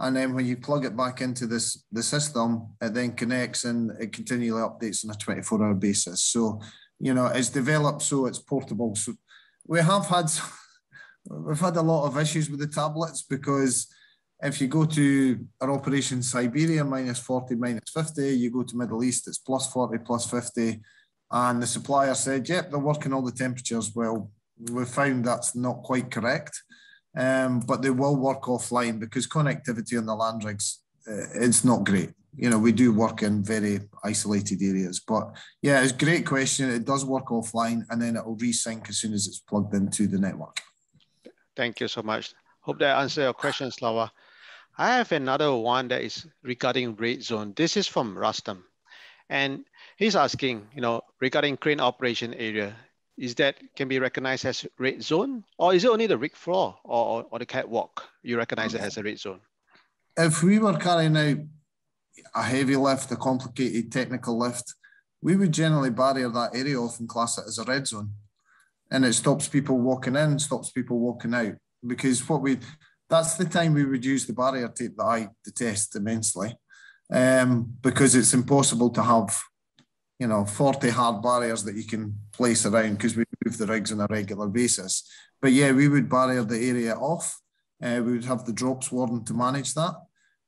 S3: And then when you plug it back into this the system, it then connects and it continually updates on a 24 hour basis. So you know, it's developed so it's portable. So we have had we've had a lot of issues with the tablets because if you go to our operation Siberia minus 40, minus 50, you go to Middle East, it's plus 40, plus 50. And the supplier said, yep, they're working all the temperatures. Well, we found that's not quite correct. Um, but they will work offline because connectivity on the land rigs, uh, it's not great you know, we do work in very isolated areas. But yeah, it's a great question. It does work offline and then it will resync as soon as it's plugged into the network.
S2: Thank you so much. Hope that answered your question, Slava. I have another one that is regarding red zone. This is from Rustam. And he's asking, you know, regarding crane operation area, is that can be recognized as red zone or is it only the rig floor or, or the catwalk you recognize it as a red zone?
S3: If we were carrying out a heavy lift, a complicated technical lift, we would generally barrier that area off and class it as a red zone. And it stops people walking in, stops people walking out. Because what we that's the time we would use the barrier tape that I detest immensely. Um, because it's impossible to have, you know, 40 hard barriers that you can place around because we move the rigs on a regular basis. But yeah, we would barrier the area off. Uh, we would have the drops warden to manage that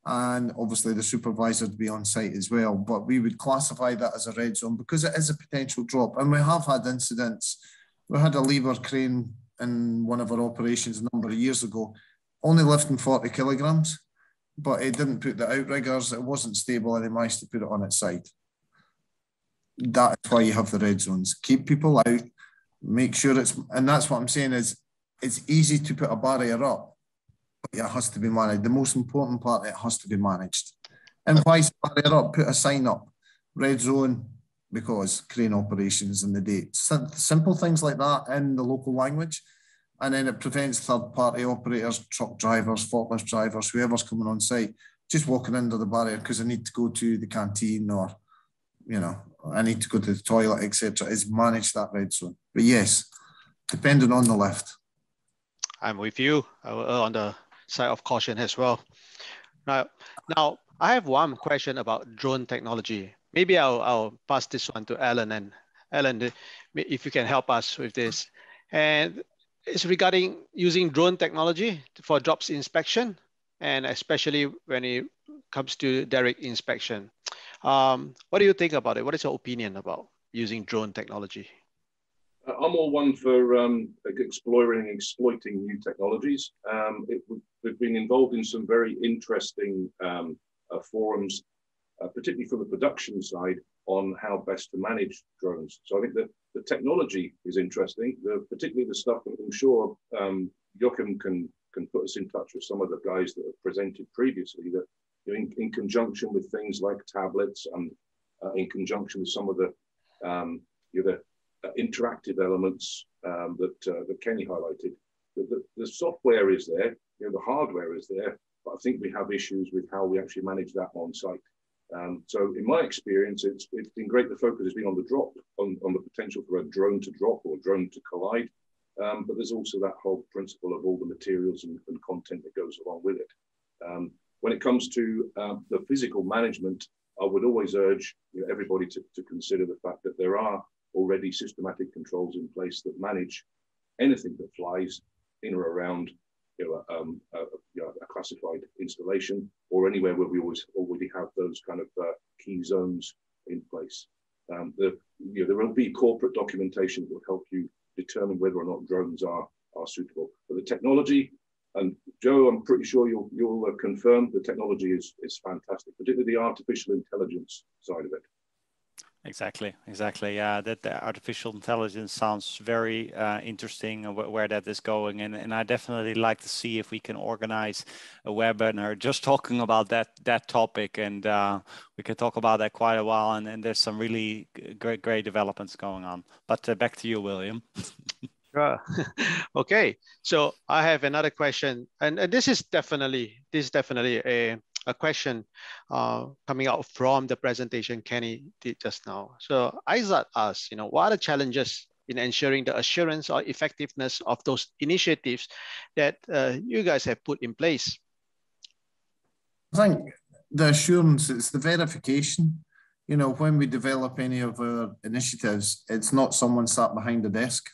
S3: and obviously the supervisor to be on site as well. But we would classify that as a red zone because it is a potential drop. And we have had incidents. We had a Liebherr crane in one of our operations a number of years ago, only lifting 40 kilograms, but it didn't put the outriggers, it wasn't stable, and it managed to put it on its side. That's why you have the red zones. Keep people out, make sure it's, and that's what I'm saying is it's easy to put a barrier up it has to be managed. The most important part, it has to be managed. And why barrier up? Put a sign up, red zone, because crane operations and the date. Simple things like that in the local language. And then it prevents third party operators, truck drivers, forklift drivers, whoever's coming on site, just walking under the barrier because I need to go to the canteen or, you know, I need to go to the toilet, etc. Is manage that red zone. But yes, depending on the lift.
S2: I'm with you uh, on the side of caution as well. Now, now I have one question about drone technology. Maybe I'll, I'll pass this one to Alan and Alan, if you can help us with this. And it's regarding using drone technology for drops inspection, and especially when it comes to direct inspection. Um, what do you think about it? What is your opinion about using drone technology?
S5: I'm all one for um, exploring and exploiting new technologies. Um, it, we've been involved in some very interesting um, uh, forums, uh, particularly from the production side, on how best to manage drones. So I think the, the technology is interesting, the, particularly the stuff that I'm sure um, Joachim can, can put us in touch with some of the guys that have presented previously that in, in conjunction with things like tablets and uh, in conjunction with some of the, um, you know, the uh, interactive elements um, that, uh, that Kenny highlighted, the, the, the, software is there, you know, the hardware is there, but I think we have issues with how we actually manage that on site. Um, so in my experience, it's, it's been great. The focus has been on the drop, on, on the potential for a drone to drop or drone to collide. Um, but there's also that whole principle of all the materials and, and content that goes along with it. Um, when it comes to uh, the physical management, I would always urge you know, everybody to, to consider the fact that there are already systematic controls in place that manage anything that flies in or around you know, um, a, you know, a, classified installation or anywhere where we always already have those kind of uh, key zones in place. Um, the, you know, there will be corporate documentation that will help you determine whether or not drones are, are suitable. But the technology, and Joe, I'm pretty sure you'll, you'll uh, confirm the technology is, is fantastic, particularly the artificial intelligence side of it.
S1: Exactly, exactly. Yeah, that the artificial intelligence sounds very uh, interesting wh where that is going, and and I definitely like to see if we can organize a webinar just talking about that that topic, and uh, we can talk about that quite a while. And, and there's some really great great developments going on. But uh, back to you, William.
S2: Sure. okay, so I have another question, and, and this is definitely this is definitely a a question uh, coming out from the presentation Kenny did just now. So Isaac asked, you know, what are the challenges in ensuring the assurance or effectiveness of those initiatives that uh, you guys have put in place?
S3: I think the assurance, it's the verification. You know, when we develop any of our initiatives, it's not someone sat behind a desk.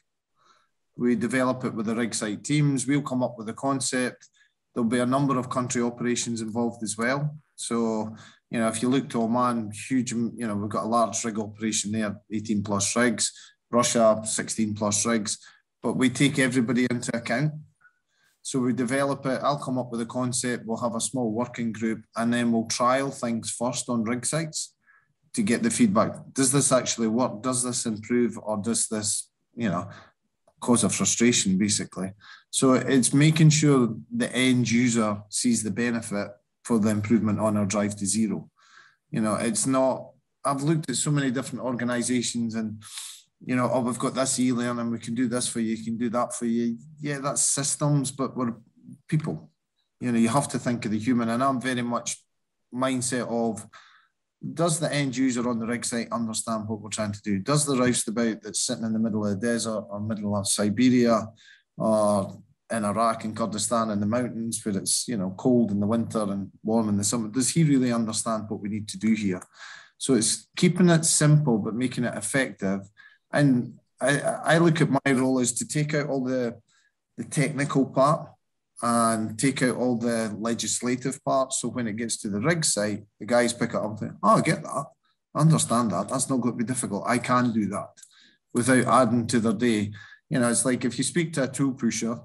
S3: We develop it with the rig site teams. We'll come up with a concept there'll be a number of country operations involved as well. So, you know, if you look to Oman, huge, you know, we've got a large rig operation there, 18 plus rigs, Russia, 16 plus rigs, but we take everybody into account. So we develop it, I'll come up with a concept, we'll have a small working group, and then we'll trial things first on rig sites to get the feedback. Does this actually work? Does this improve or does this, you know, cause a frustration basically? So it's making sure the end user sees the benefit for the improvement on our drive to zero. You know, it's not, I've looked at so many different organizations and, you know, oh, we've got this e-learning, we can do this for you, can do that for you. Yeah, that's systems, but we're people. You know, you have to think of the human. And I'm very much mindset of, does the end user on the rig site understand what we're trying to do? Does the roustabout that's sitting in the middle of the desert or middle of Siberia or in Iraq and Kurdistan in the mountains where it's you know cold in the winter and warm in the summer. Does he really understand what we need to do here? So it's keeping it simple but making it effective. And I, I look at my role as to take out all the the technical part and take out all the legislative parts. So when it gets to the rig site, the guys pick it up and think, oh, I get that. I understand that. That's not going to be difficult. I can do that without adding to their day you know, it's like if you speak to a tool pusher,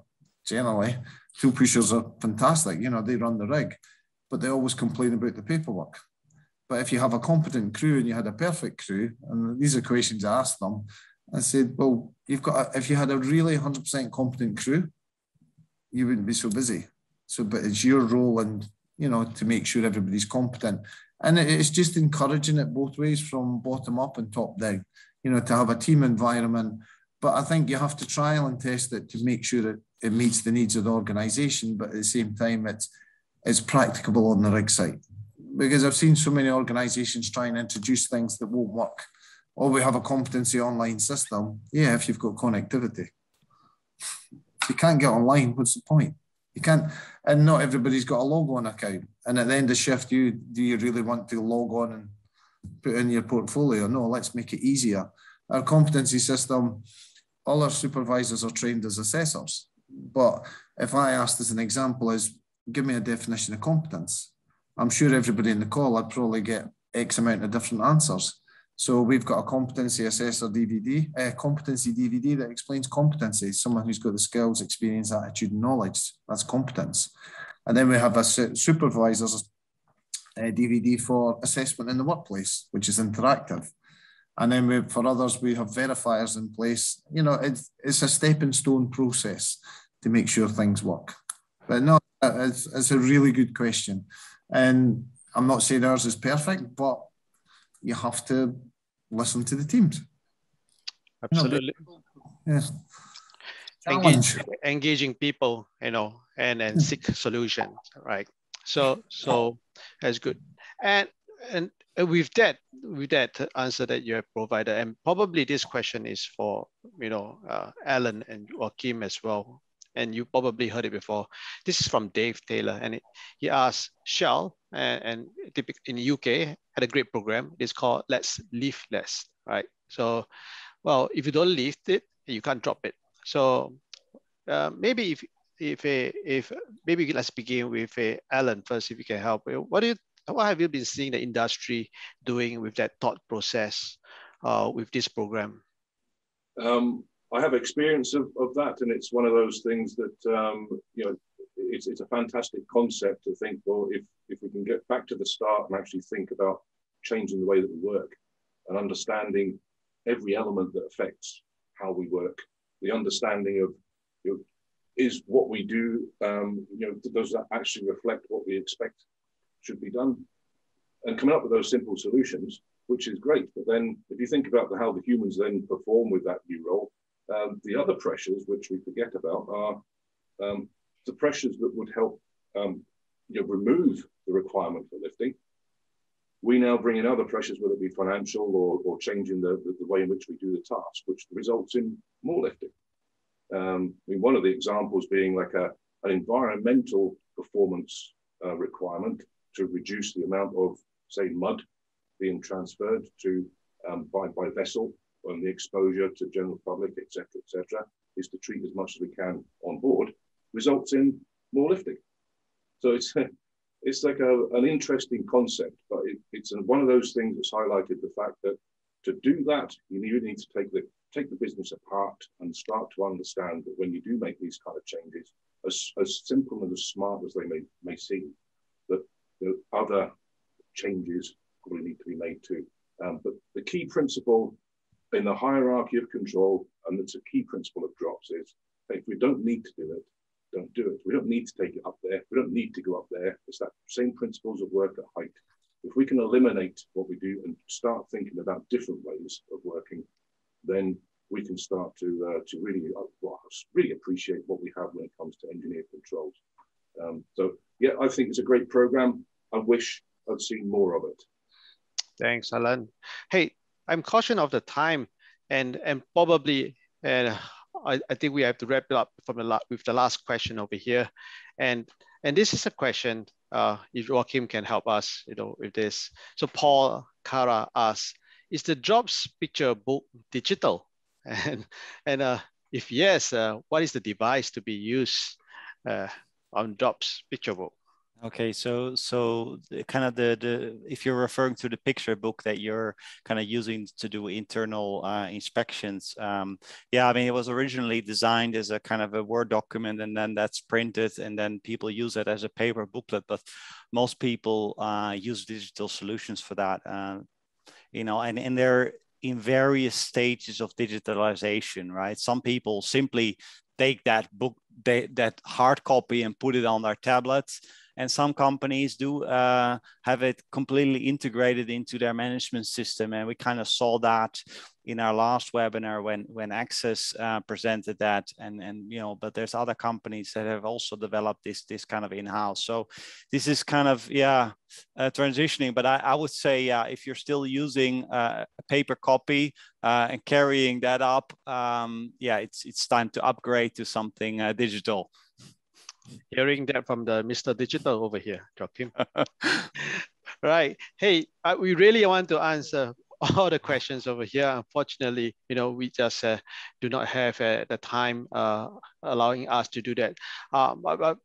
S3: generally, tool pushers are fantastic. You know, they run the rig, but they always complain about the paperwork. But if you have a competent crew and you had a perfect crew, and these are questions I asked them, I said, well, you've got, a, if you had a really 100% competent crew, you wouldn't be so busy. So, but it's your role and, you know, to make sure everybody's competent. And it's just encouraging it both ways from bottom up and top down, you know, to have a team environment but I think you have to trial and test it to make sure it, it meets the needs of the organisation, but at the same time, it's it's practicable on the rig site. Because I've seen so many organisations try and introduce things that won't work. Or we have a competency online system. Yeah, if you've got connectivity. You can't get online, what's the point? You can't, and not everybody's got a log on account. And at the end of shift, you do you really want to log on and put in your portfolio? No, let's make it easier. Our competency system all our supervisors are trained as assessors. But if I asked as an example is, give me a definition of competence, I'm sure everybody in the call, I'd probably get X amount of different answers. So we've got a competency assessor DVD, a competency DVD that explains competencies, someone who's got the skills, experience, attitude, and knowledge. That's competence. And then we have a supervisor's uh, DVD for assessment in the workplace, which is interactive. And then we, for others, we have verifiers in place. You know, it's, it's a stepping stone process to make sure things work. But no, it's, it's a really good question. And I'm not saying ours is perfect, but you have to listen to the teams.
S2: Absolutely.
S3: Yeah.
S2: Engage, engaging people, you know, and and seek solutions, right? So so that's good. And and with that, with that answer that you have provided, and probably this question is for you know uh, Alan and Joachim as well, and you probably heard it before. This is from Dave Taylor, and it, he asked Shell and, and in the UK had a great program. It's called Let's Lift Less, right? So, well, if you don't lift it, you can't drop it. So uh, maybe if if a, if maybe let's begin with a Alan first, if you can help. What do you what have you been seeing the industry doing with that thought process uh, with this program?
S5: Um, I have experience of, of that, and it's one of those things that um, you know it's, it's a fantastic concept to think. Well, if if we can get back to the start and actually think about changing the way that we work and understanding every element that affects how we work, the understanding of you know, is what we do, um, you know, does that actually reflect what we expect should be done? And coming up with those simple solutions, which is great. But then if you think about the, how the humans then perform with that new role, um, the other pressures, which we forget about, are um, the pressures that would help um, you know, remove the requirement for lifting. We now bring in other pressures, whether it be financial or, or changing the, the, the way in which we do the task, which results in more lifting. Um, I mean, one of the examples being like a, an environmental performance uh, requirement to reduce the amount of, say, mud being transferred to um, by, by vessel and the exposure to general public, etc., etc., is to treat as much as we can on board, results in more lifting. So it's it's like a, an interesting concept, but it, it's one of those things that's highlighted the fact that to do that, you need, need to take the take the business apart and start to understand that when you do make these kind of changes, as, as simple and as smart as they may, may seem, that the other changes probably need to be made too. Um, but the key principle in the hierarchy of control, and it's a key principle of drops, is if we don't need to do it, don't do it. We don't need to take it up there. We don't need to go up there. It's that same principles of work at height. If we can eliminate what we do and start thinking about different ways of working, then we can start to uh, to really uh, really appreciate what we have when it comes to engineered controls. Um, so yeah, I think it's a great program. I wish I'd seen more of it.
S2: Thanks, Alan. Hey, I'm cautious of the time, and and probably and I, I think we have to wrap it up from the with the last question over here, and and this is a question. Uh, if Joachim can help us, you know, with this. So Paul Kara asks, is the drops picture book digital? And and uh, if yes, uh, what is the device to be used uh, on drops picture book?
S1: Okay, so so kind of the the if you're referring to the picture book that you're kind of using to do internal uh, inspections, um, yeah, I mean it was originally designed as a kind of a Word document, and then that's printed, and then people use it as a paper booklet. But most people uh, use digital solutions for that, uh, you know, and and they're in various stages of digitalization, right? Some people simply take that book, they, that hard copy, and put it on their tablets and some companies do uh, have it completely integrated into their management system. And we kind of saw that in our last webinar when when access uh, presented that. And and you know but there's other companies that have also developed this this kind of in-house. So this is kind of yeah uh, transitioning. But I, I would say yeah if you're still using uh, a paper copy uh, and carrying that up um, yeah it's it's time to upgrade to something uh, digital
S2: Hearing that from the Mr. Digital over here, Joachim. right. Hey, uh, we really want to answer all the questions over here. Unfortunately, you know, we just uh, do not have uh, the time uh, allowing us to do that. Um, but, but,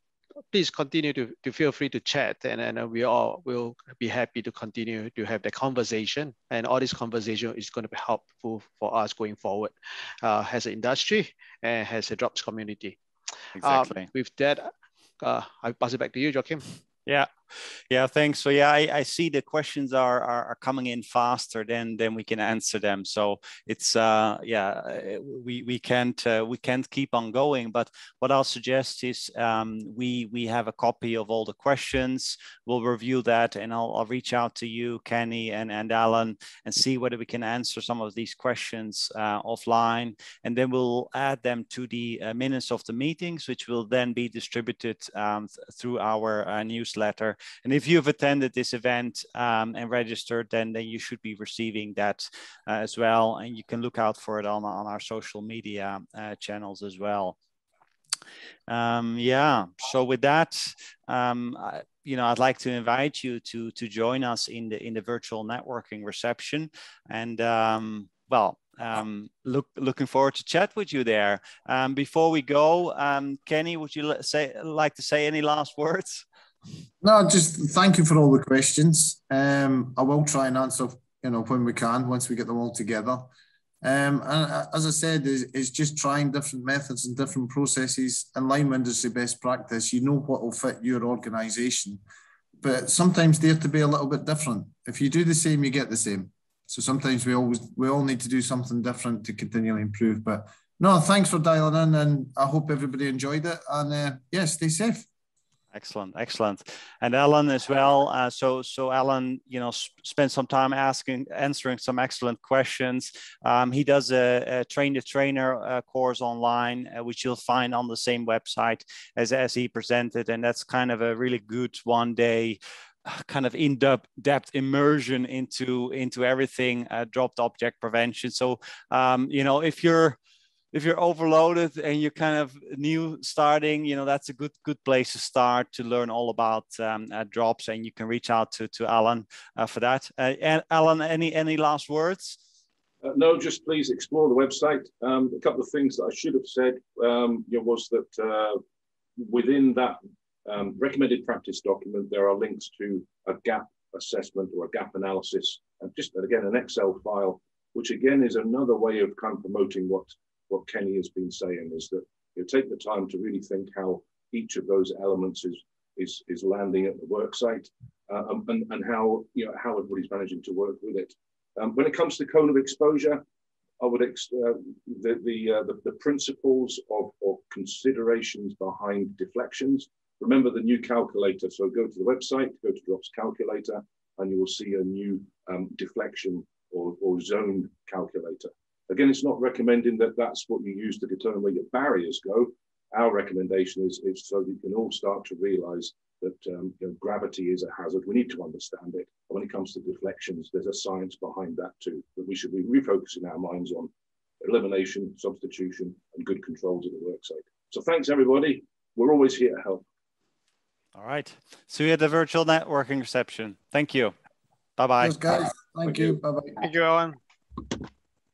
S2: please continue to, to feel free to chat and, and we all will be happy to continue to have the conversation and all this conversation is going to be helpful for us going forward uh, as an industry and as a drops community.
S1: Exactly.
S2: Um, with that, uh, I pass it back to you, Joachim.
S1: Yeah. Yeah, thanks. So yeah, I, I see the questions are, are, are coming in faster than than we can answer them. So it's uh yeah uh, we we can't uh, we can't keep on going. But what I'll suggest is um, we we have a copy of all the questions. We'll review that, and I'll, I'll reach out to you, Kenny and and Alan, and see whether we can answer some of these questions uh, offline, and then we'll add them to the uh, minutes of the meetings, which will then be distributed um, th through our uh, newsletter. And if you've attended this event um, and registered, then, then you should be receiving that uh, as well. And you can look out for it on, on our social media uh, channels as well. Um, yeah, so with that, um, I, you know, I'd like to invite you to to join us in the in the virtual networking reception, and um, well, um, look looking forward to chat with you there. Um, before we go, um, Kenny, would you say like to say any last words?
S3: No, just thank you for all the questions. Um, I will try and answer, you know, when we can once we get them all together. Um, and uh, as I said, is it's just trying different methods and different processes. And line with industry best practice. You know what will fit your organisation, but sometimes they have to be a little bit different. If you do the same, you get the same. So sometimes we always we all need to do something different to continually improve. But no, thanks for dialing in, and I hope everybody enjoyed it. And uh, yeah, stay safe.
S1: Excellent, excellent, and Alan as well. Uh, so, so Alan, you know, sp spent some time asking, answering some excellent questions. Um, he does a, a train the trainer uh, course online, uh, which you'll find on the same website as as he presented, and that's kind of a really good one day uh, kind of in-depth depth immersion into into everything uh, dropped object prevention so um, you know if you're if you're overloaded and you're kind of new starting, you know, that's a good good place to start to learn all about um, uh, drops. And you can reach out to to Alan uh, for that. Uh, and Alan, any any last words?
S5: Uh, no, just please explore the website. Um, a couple of things that I should have said um, was that uh, within that um, recommended practice document, there are links to a gap assessment or a gap analysis, and just again an Excel file, which again is another way of kind of promoting what what Kenny has been saying is that you take the time to really think how each of those elements is is is landing at the work site uh, um, and, and how you know how everybody's managing to work with it. Um, when it comes to cone of exposure, I would ex uh, the the, uh, the, the principles of, of considerations behind deflections. Remember the new calculator. So go to the website, go to Drops Calculator, and you will see a new um, deflection or, or zone calculator. Again, it's not recommending that that's what you use to determine where your barriers go. Our recommendation is, is so that you can all start to realize that um, you know, gravity is a hazard. We need to understand it. And when it comes to deflections, there's a science behind that too, that we should be refocusing our minds on elimination, substitution, and good controls at the worksite. So thanks, everybody. We're always here to help.
S1: All right. See you at the virtual networking reception. Thank you. Bye-bye.
S3: guys. Thank, Thank you. you. Bye-bye.
S2: Thank you, Owen.